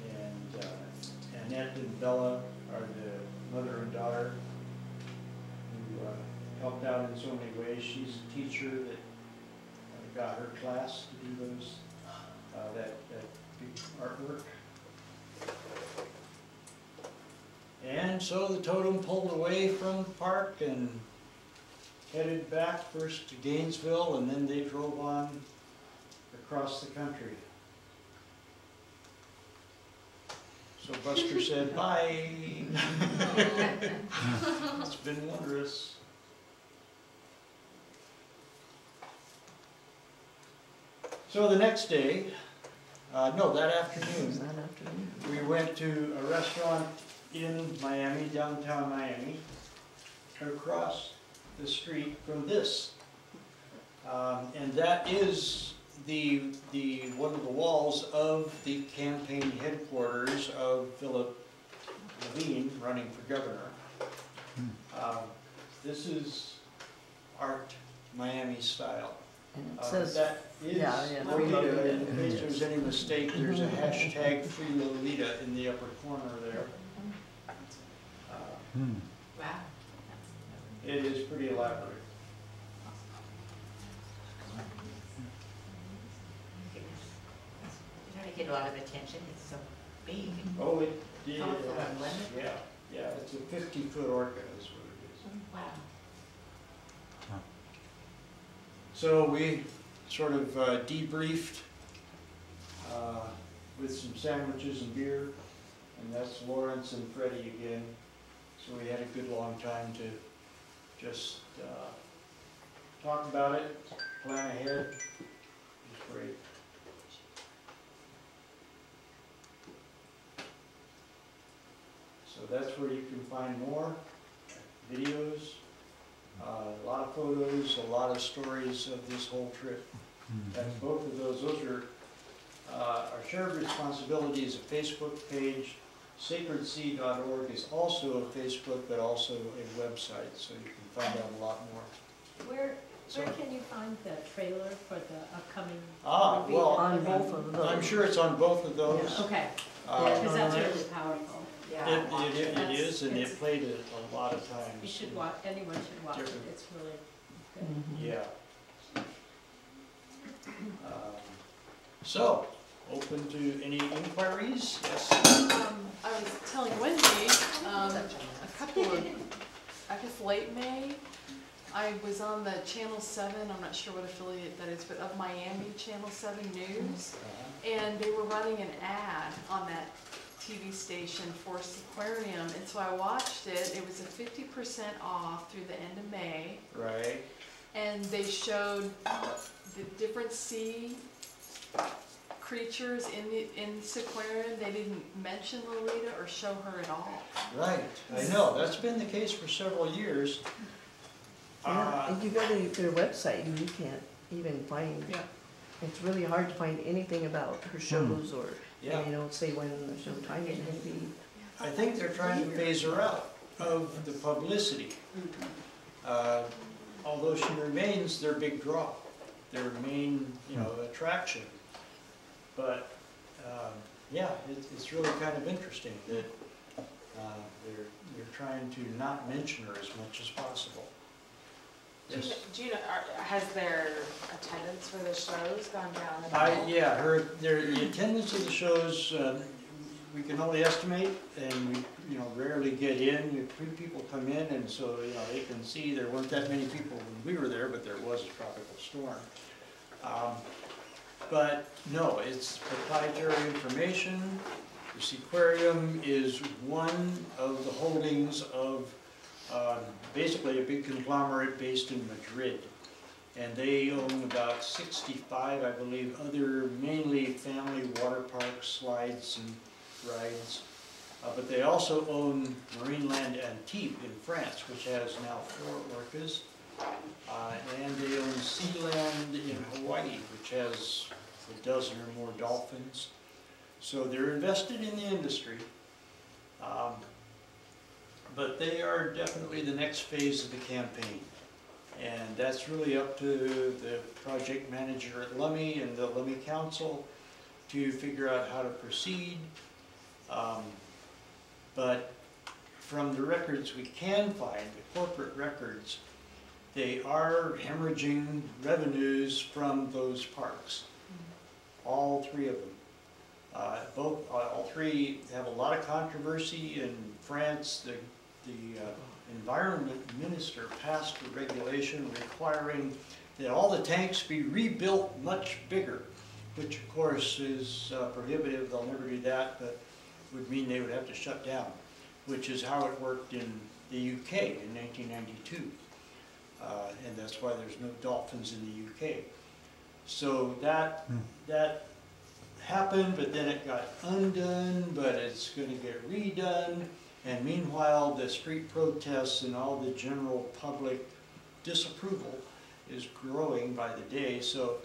And uh, Annette and Bella are the mother and daughter who uh, helped out in so many ways. She's a teacher that uh, got her class to do those, uh, that, that artwork. And so the totem pulled away from the park and headed back first to Gainesville, and then they drove on across the country. So Buster said, bye. It's been wondrous. So the next day, uh, no, that afternoon, That afternoon. we went to a restaurant in Miami, downtown Miami, across the street from this. Um, and that is the, the, one of the walls of the campaign headquarters of Philip Levine running for governor. Um, This is art Miami style. And it Uh, says, That is yeah, yeah, Free Lolita, Lolita. in case there's any mistake, there's a hashtag Free Lolita in the upper corner there. Uh, Hmm. Wow. It is pretty elaborate. Goodness. Trying to get a lot of attention, it's so big. Oh, it did, Colorful, yes. wasn't it? yeah, yeah, it's a fifty-foot orca is what it is. Wow. So we sort of uh, debriefed uh, with some sandwiches and beer. And that's Lawrence and Freddie again. So we had a good long time to just uh, talk about it, plan ahead. It was great. So that's where you can find more videos, a lot of photos, a lot of stories of this whole trip. And both of those, those are, uh, our shared responsibility is a Facebook page. Sacredsea.org is also a Facebook, but also a website, so you can find out a lot more. Where, So- where can you find the trailer for the upcoming? Ah, movie? well, On both of those. I'm sure it's on both of those. Okay, Uh, because that's really powerful. It, it, it is, and it played a, a lot of times. You should watch, anyone should watch it, Different. it's really good. Mhm. Yeah. Um, So, open to any inquiries? Yes? Um, I was telling Wendy, um, a couple of, I guess late May, I was on the Channel Seven, I'm not sure what affiliate that is, but of Miami Channel Seven News. And they were running an ad on that TV station for Seaquarium, and so I watched it, it was a fifty percent off through the end of May. Right, and they showed the different sea creatures in the, in Seaquarium. They didn't mention Lolita or show her at all. right, I know, that's been the case for several years. Yeah, Uh, if you go to their website, and you can't even find, Yeah. it's really hard to find anything about her shows or, Yeah. and they don't say when the show time is gonna be. I think they're trying to phase her out of the publicity. Uh, Although she remains their big draw, their main, you know, attraction. But, um, yeah, it's, it's really kind of interesting that uh, they're, they're trying to not mention her as much as possible. Do you, do you know, are, has their attendance for the shows gone down at I, all? yeah, her, their, the attendance of the shows, um, we can only estimate, and we, you know, rarely get in. We- Few people come in, and so, you know, they can see there weren't that many people when we were there, but there was a tropical storm. Um, But, no, it's proprietary information. The Seaquarium is one of the holdings of, um, basically a big conglomerate based in Madrid. And they own about sixty-five, I believe, other mainly family water parks, slides and rides. Uh, but they also own Marineland Antibes in France, which has now four orcas. Uh, and they own Sealand in Hawaii, which has a dozen or more dolphins. So they're invested in the industry. Um, But they are definitely the next phase of the campaign. And that's really up to the project manager at Lummi and the Lummi Council to figure out how to proceed. Um, But from the records we can find, the corporate records, they are hemorrhaging revenues from those parks. All three of them. Uh, Both, uh, all three have a lot of controversy in France. The, the uh, environment minister passed a regulation requiring that all the tanks be rebuilt much bigger, which of course is uh, prohibitive, they'll never do that, but would mean they would have to shut down, which is how it worked in the UK in 1992. Uh, And that's why there's no dolphins in the UK. So that, that happened, but then it got undone, but it's gonna get redone. And meanwhile, the street protests and all the general public disapproval is growing by the day. So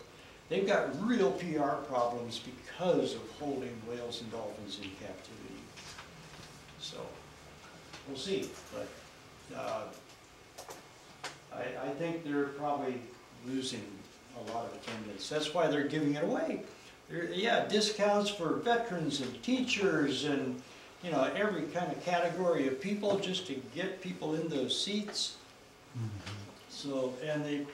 they've got real PR problems because of holding whales and dolphins in captivity. So, we'll see, but, uh, I, I think they're probably losing a lot of attendance. That's why they're giving it away. There- Yeah, discounts for veterans and teachers and, you know, every kind of category of people just to get people in those seats. So, and they,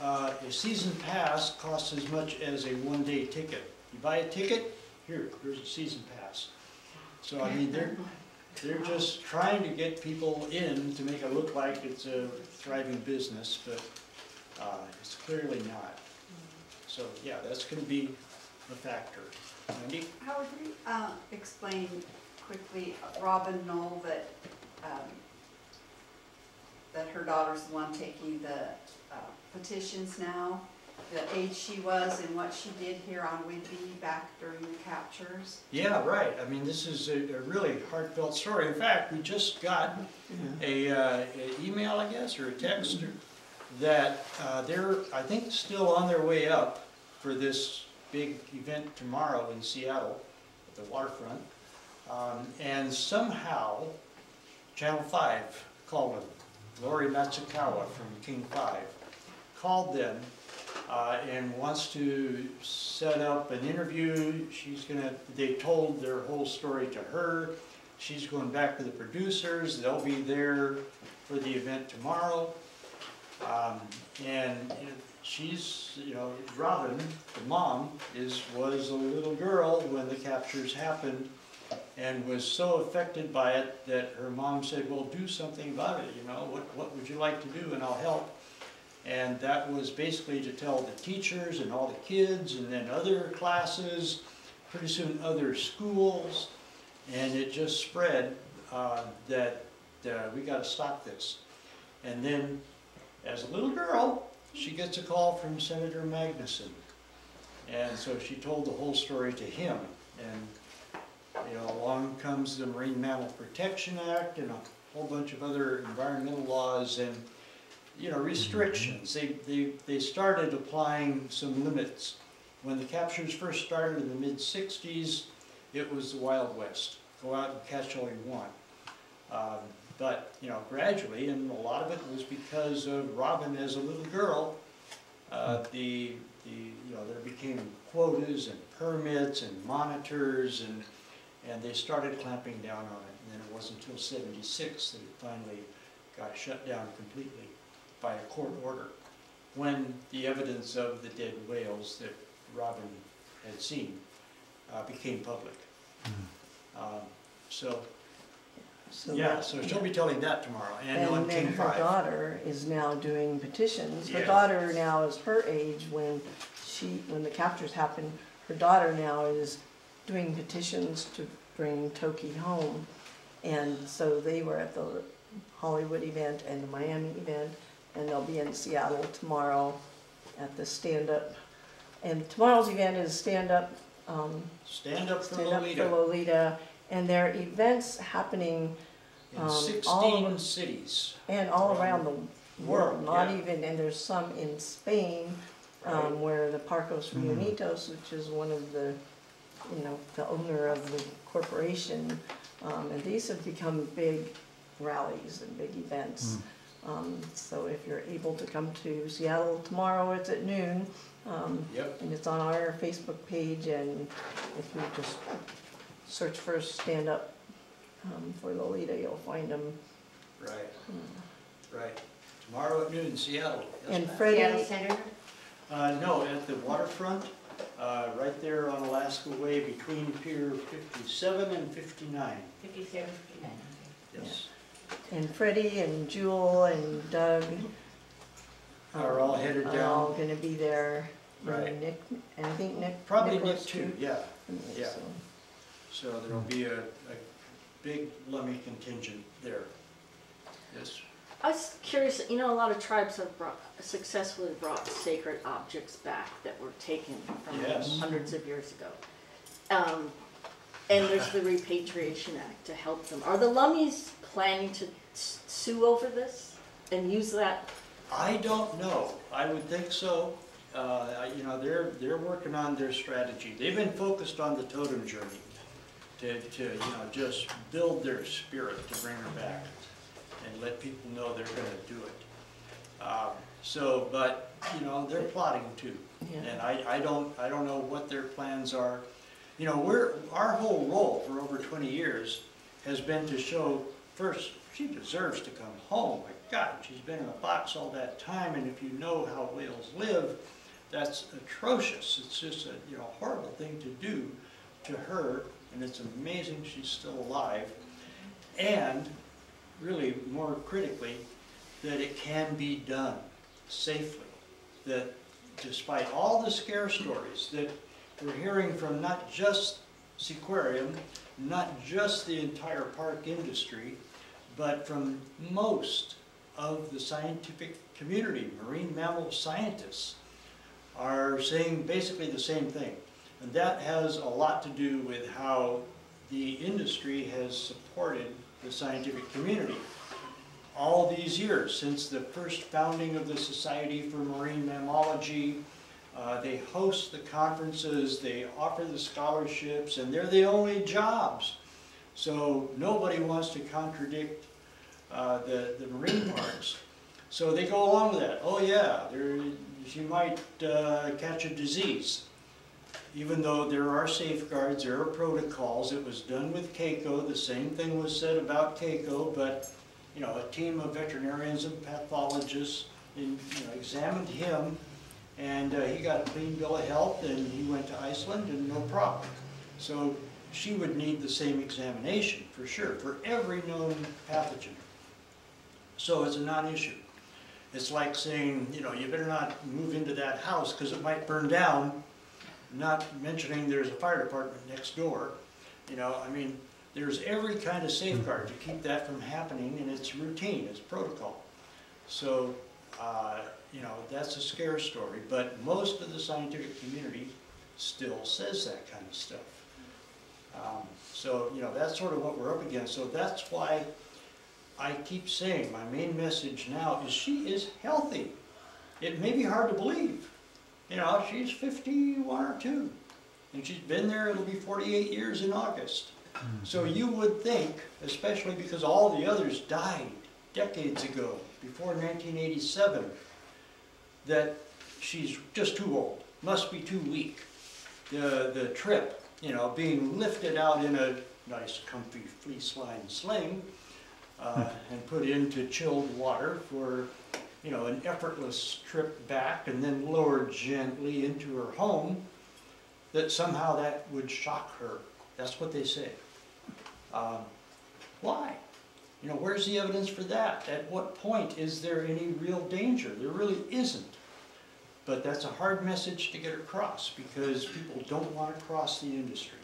uh, a season pass costs as much as a one-day ticket. You buy a ticket, here, here's a season pass. So, I mean, they're, they're just trying to get people in to make it look like it's a thriving business, but, uh, it's clearly not. So, yeah, that's gonna be a factor. Wendy? Howard, would you uh, explain quickly, Robin Knoll, that, um, that her daughter's the one taking the uh, petitions now, the age she was and what she did here on Whidbey back during the captures? Yeah, right. I mean, this is a, a really heartfelt story. In fact, we just got a, uh, a email, I guess, or a text that, uh, they're, I think, still on their way up for this big event tomorrow in Seattle at the waterfront. Um, and somehow Channel Five called them. Lori Matsukawa from King Five called them uh, and wants to set up an interview. She's gonna, they told their whole story to her. She's going back to the producers, they'll be there for the event tomorrow. Um, And she's, you know, Robin, the mom, is, was a little girl when the captures happened and was so affected by it that her mom said, well, do something about it, you know, what, what would you like to do and I'll help. And that was basically to tell the teachers and all the kids and then other classes, pretty soon other schools. And it just spread uh, that uh, we gotta stop this. And then, as a little girl, she gets a call from Senator Magnuson. And so she told the whole story to him. And, you know, along comes the Marine Mammal Protection Act and a whole bunch of other environmental laws and, you know, restrictions. They, they, they started applying some limits. When the captures first started in the mid-sixties, it was the Wild West. Go out and catch all you want. Um, But, you know, gradually, and a lot of it was because of Robin as a little girl, uh, the, the, you know, there became quotas and permits and monitors and, and they started clamping down on it. And then it wasn't until seventy-six that it finally got shut down completely by a court order. When the evidence of the dead whales that Robin had seen uh, became public. Um, So, So yeah, that- so she'll be telling that tomorrow and on And then her Five. daughter is now doing petitions. Her Yeah. daughter now is her age when she, when the captures happened. Her daughter now is doing petitions to bring Toki home. And so they were at the Hollywood event and the Miami event, and they'll be in Seattle tomorrow at the stand-up. And tomorrow's event is stand-up, um, Stand up for stand up for Lolita Lolita. And there are events happening in um, all sixteen over- cities. and all around the world, World, not yeah. even, and there's some in Spain, Right. um, where the Parques Reunidos, which is one of the, you know, the owner of the corporation, um, and these have become big rallies and big events. Um, so if you're able to come to Seattle tomorrow, it's at noon, um, Yep, and it's on our Facebook page, and if you just search for Stand Up um, for Lolita, you'll find them. right, right. Tomorrow at noon, Seattle. Yes, And. Freddie, Seattle Center? Uh, no, at the waterfront, uh, right there on Alaska Way between Pier fifty-seven and fifty-nine. 57, 59. Yes. and Freddie and Jewel and Doug. Are all headed Are all down. gonna be there. And Right. Nick, and I think Nick. Probably Nick Nicholas too, yeah. yeah. So, So there'll be a, a big Lummi contingent there. Yes. I was curious, you know, a lot of tribes have brought, successfully brought sacred objects back that were taken from Yes. hundreds of years ago. Um, and there's the Repatriation Act to help them. Are the Lummis planning to s- sue over this and use that? I don't know. I would think so. Uh, I- you know, they're, they're working on their strategy. They've been focused on the totem journey to, to, you know, just build their spirit to bring her back and let people know they're gonna do it. Um, So, but, you know, they're plotting too. Yeah. And I, I don't, I don't know what their plans are. You know, we're, our whole role for over twenty years has been to show, first, she deserves to come home. My God, she's been in a box all that time, and if you know how whales live, that's atrocious. It's just a, you know, horrible thing to do to her, and it's amazing she's still alive. And, really, more critically, that it can be done safely. That despite all the scare stories that we're hearing from not just Seaquarium, not just the entire park industry, but from most of the scientific community, marine mammal scientists, are saying basically the same thing. And that has a lot to do with how the industry has supported the scientific community. All these years, since the first founding of the Society for Marine Mammalogy, uh, they host the conferences, they offer the scholarships, and they're the only jobs. So nobody wants to contradict uh, the, the marine parks. So they go along with that. Oh yeah, there, you might uh, catch a disease. Even though there are safeguards, there are protocols, it was done with Keiko, the same thing was said about Keiko, but, you know, a team of veterinarians and pathologists, and, you know, examined him, and uh, he got a clean bill of health, and he went to Iceland, and no problem. So she would need the same examination, for sure, for every known pathogen. So it's a non-issue. It's like saying, you know, you better not move into that house because it might burn down, not mentioning there's a fire department next door. You know, I mean, there's every kind of safeguard to keep that from happening and it's routine, it's protocol. So, uh, you know, that's a scare story, but most of the scientific community still says that kind of stuff. Um, so, you know, that's sort of what we're up against. So that's why I keep saying, my main message now is she is healthy. It may be hard to believe. You know, she's 51 or 2. And she's been there, it'll be 48 years in August. So you would think, especially because all the others died decades ago, before 1987, that she's just too old, must be too weak. The, the trip, you know, being lifted out in a nice comfy fleece lined sling, uh, and put into chilled water for, you know, an effortless trip back and then lowered gently into her home, that somehow that would shock her. That's what they say. Um, why? You know, where's the evidence for that? At what point is there any real danger? There really isn't. But that's a hard message to get across because people don't want to cross the industry.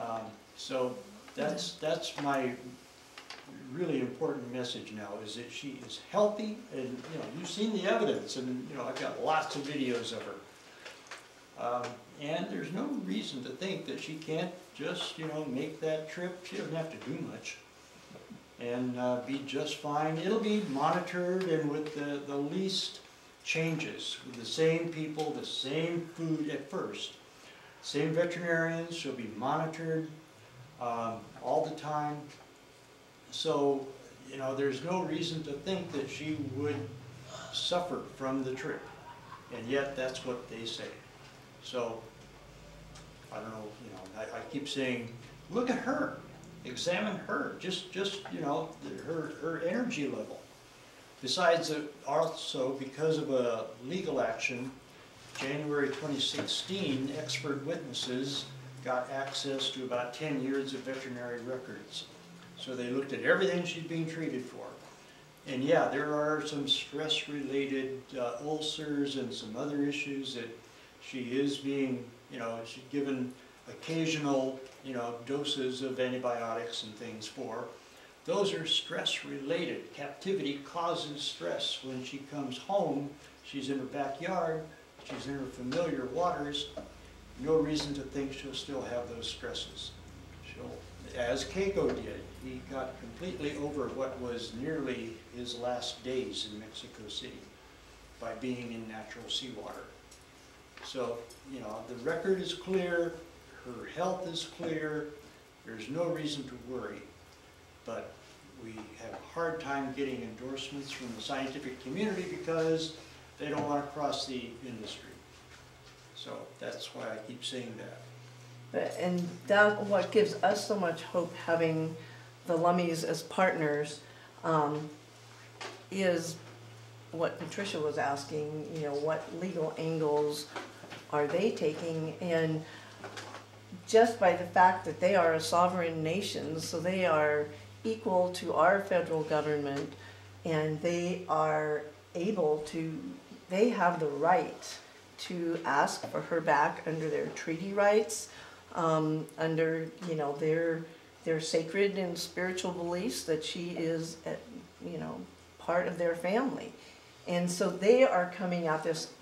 Um, so that's, that's my really important message now is that she is healthy and, you know, you've seen the evidence and, you know, I've got lots of videos of her. Um, and there's no reason to think that she can't just, you know, make that trip. She doesn't have to do much and uh, be just fine. It'll be monitored and with the, the least changes, with the same people, the same food at first. Same veterinarians, she'll be monitored um, all the time. So, you know, there's no reason to think that she would suffer from the trip. And yet, that's what they say. So, I don't know, you know, I, I keep saying, look at her, examine her, just, just, you know, her, her energy level. Besides, also, because of a legal action, January 2016, expert witnesses got access to about 10 years of veterinary records. So they looked at everything she's being treated for. And yeah, there are some stress-related uh, ulcers and some other issues that she is being, you know, she's given occasional, you know, doses of antibiotics and things for. Those are stress-related. Captivity causes stress. When she comes home, she's in her backyard, she's in her familiar waters, no reason to think she'll still have those stresses. She'll, as Keiko did, he got completely over what was nearly his last days in Mexico City by being in natural seawater. So, you know, the record is clear, her health is clear, there's no reason to worry. But we have a hard time getting endorsements from the scientific community because they don't want to cross the industry. So that's why I keep saying that. And that, what gives us so much hope, having the Lummis as partners, um, is what Patricia was asking, you know, what legal angles are they taking? And just by the fact that they are a sovereign nation, so they are equal to our federal government, and they are able to, they have the right to ask for her back under their treaty rights, um, under, you know, their, their sacred and spiritual beliefs that she is, uh, you know, part of their family. And so they are coming at this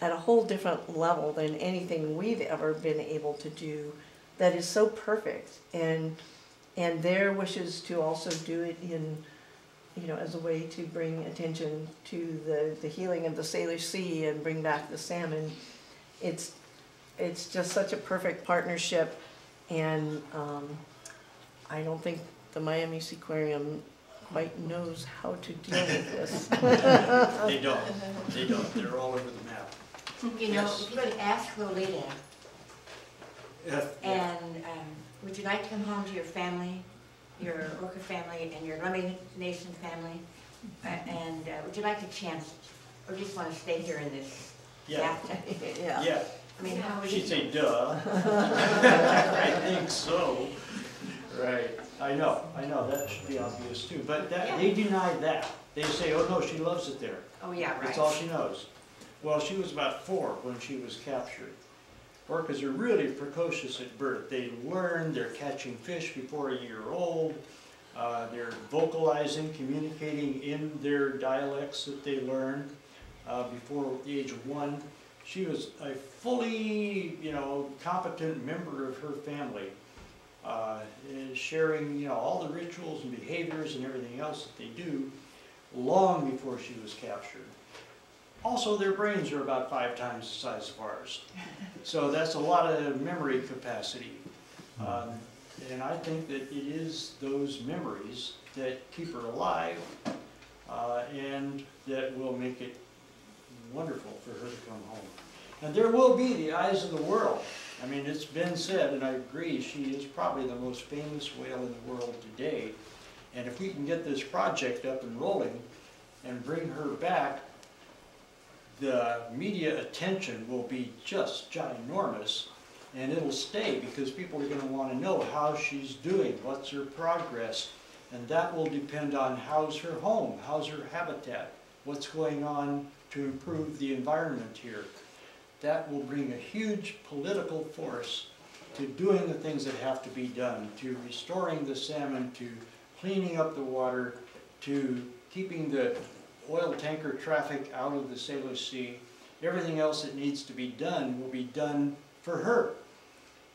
at a whole different level than anything we've ever been able to do that is so perfect. And, and their wishes to also do it in, you know, as a way to bring attention to the, the healing of the Salish Sea and bring back the salmon. It's, it's just such a perfect partnership and, um, I don't think the Miami Seaquarium quite knows how to deal with this. They don't, they don't, they're all over the. You know, Yes. if you could ask Lolita, If- and, um, would you like to come home to your family, your Orca family and your Lummi Nation family? Uh, And uh, would you like a chance, or just want to stay here in this Yeah, bathtub? Yeah. yeah, I mean, how would she'd say, duh. I think so. Right, I know, I know, that should be obvious too, but that, they deny that. They say, oh no, she loves it there. Oh, yeah, right. That's all she knows. Well, she was about four when she was captured. Orcas are really precocious at birth. They learn, they're catching fish before a year old. Uh, they're vocalizing, communicating in their dialects that they learn uh, before the age of one. She was a fully, you know, competent member of her family, uh, sharing, you know, all the rituals and behaviors and everything else that they do long before she was captured. Also, their brains are about five times the size of ours. So that's a lot of memory capacity. Um, And I think that it is those memories that keep her alive uh, and that will make it wonderful for her to come home. And there will be the eyes of the world. I mean, it's been said, and I agree, she is probably the most famous whale in the world today. And if we can get this project up and rolling and bring her back, the media attention will be just ginormous and it'll stay because people are gonna wanna know how she's doing, what's her progress. And that will depend on how's her home, how's her habitat, what's going on to improve the environment here. That will bring a huge political force to doing the things that have to be done, to restoring the salmon, to cleaning up the water, to keeping the oil tanker traffic out of the Salish Sea. Everything else that needs to be done will be done for her,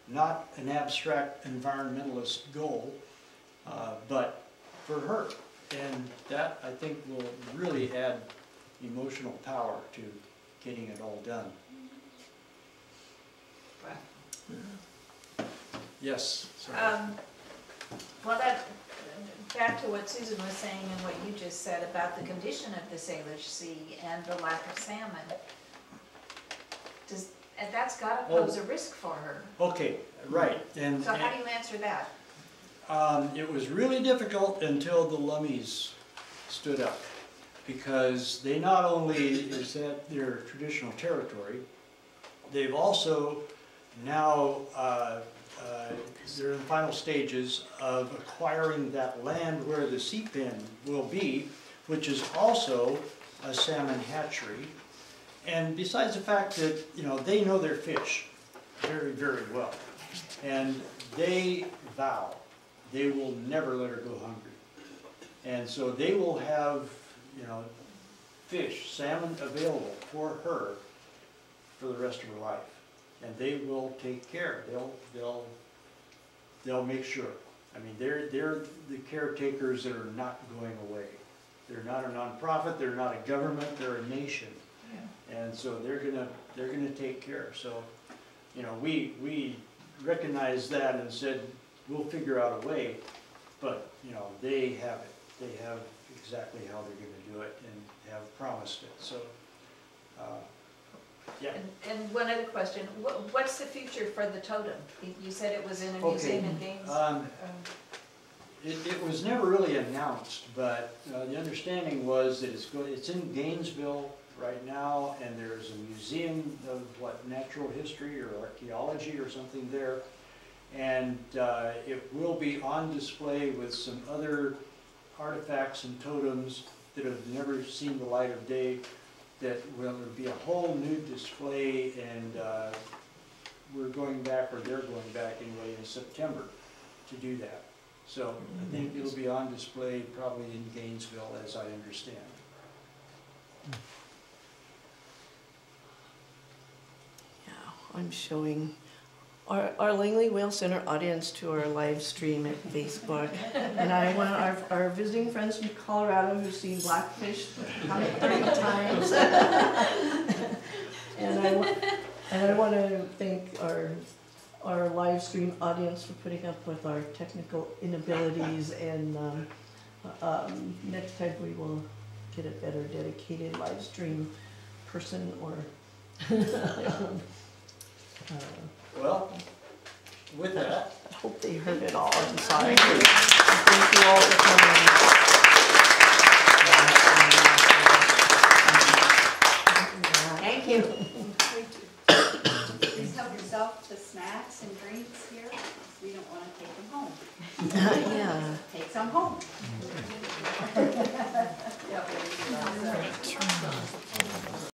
not an abstract environmentalist goal, uh, but for her. And that, I think, will really add emotional power to getting it all done. Yes. Um, well, that, back to what Susan was saying and what you just said about the condition of the Salish Sea and the lack of salmon. Does, and that's gotta pose a risk for her. Okay, right, and. So how do you answer that? Um, it was really difficult until the Lummis stood up, because they not only is that their traditional territory, they've also now, uh, uh, they're in the final stages of acquiring that land where the sea pen will be, which is also a salmon hatchery. And besides the fact that, you know, they know their fish very, very well. And they vow they will never let her go hungry. And so they will have, you know, fish, salmon available for her for the rest of her life. And they will take care, they'll, they'll, they'll make sure. I mean, they're, they're the caretakers that are not going away. They're not a nonprofit, they're not a government, they're a nation. And so they're gonna, they're gonna take care. So, you know, we, we recognized that and said, we'll figure out a way, but, you know, they have it. They have exactly how they're gonna do it and have promised it, so, uh, yeah. And, and one other question, what, what's the future for the totem? You- You said it was in a Okay, museum in Gaines? um, Um, It, it was never really announced, but uh, the understanding was that it's going, it's in Gainesville right now, and there's a museum of what, natural history or archaeology or something there. And uh, it will be on display with some other artifacts and totems that have never seen the light of day, that will be a whole new display, and uh, we're going back, or they're going back anyway, in September to do that. So I think it'll be on display probably in Gainesville, as I understand. Yeah, I'm showing our, our Langley Whale Center audience to our live stream at Facebook. And I want our, our visiting friends from Colorado who've seen Blackfish thirty times. And I, and I want to thank our, our live stream audience for putting up with our technical inabilities. And, um, um, next time we will get a better dedicated live stream person or uh, Well, with that. I hope they heard it all. I'm sorry. Thank you, thank you all for coming. Thank you. Please help yourself to snacks and drinks here. We don't want to take them home. yeah. Take some home. yeah.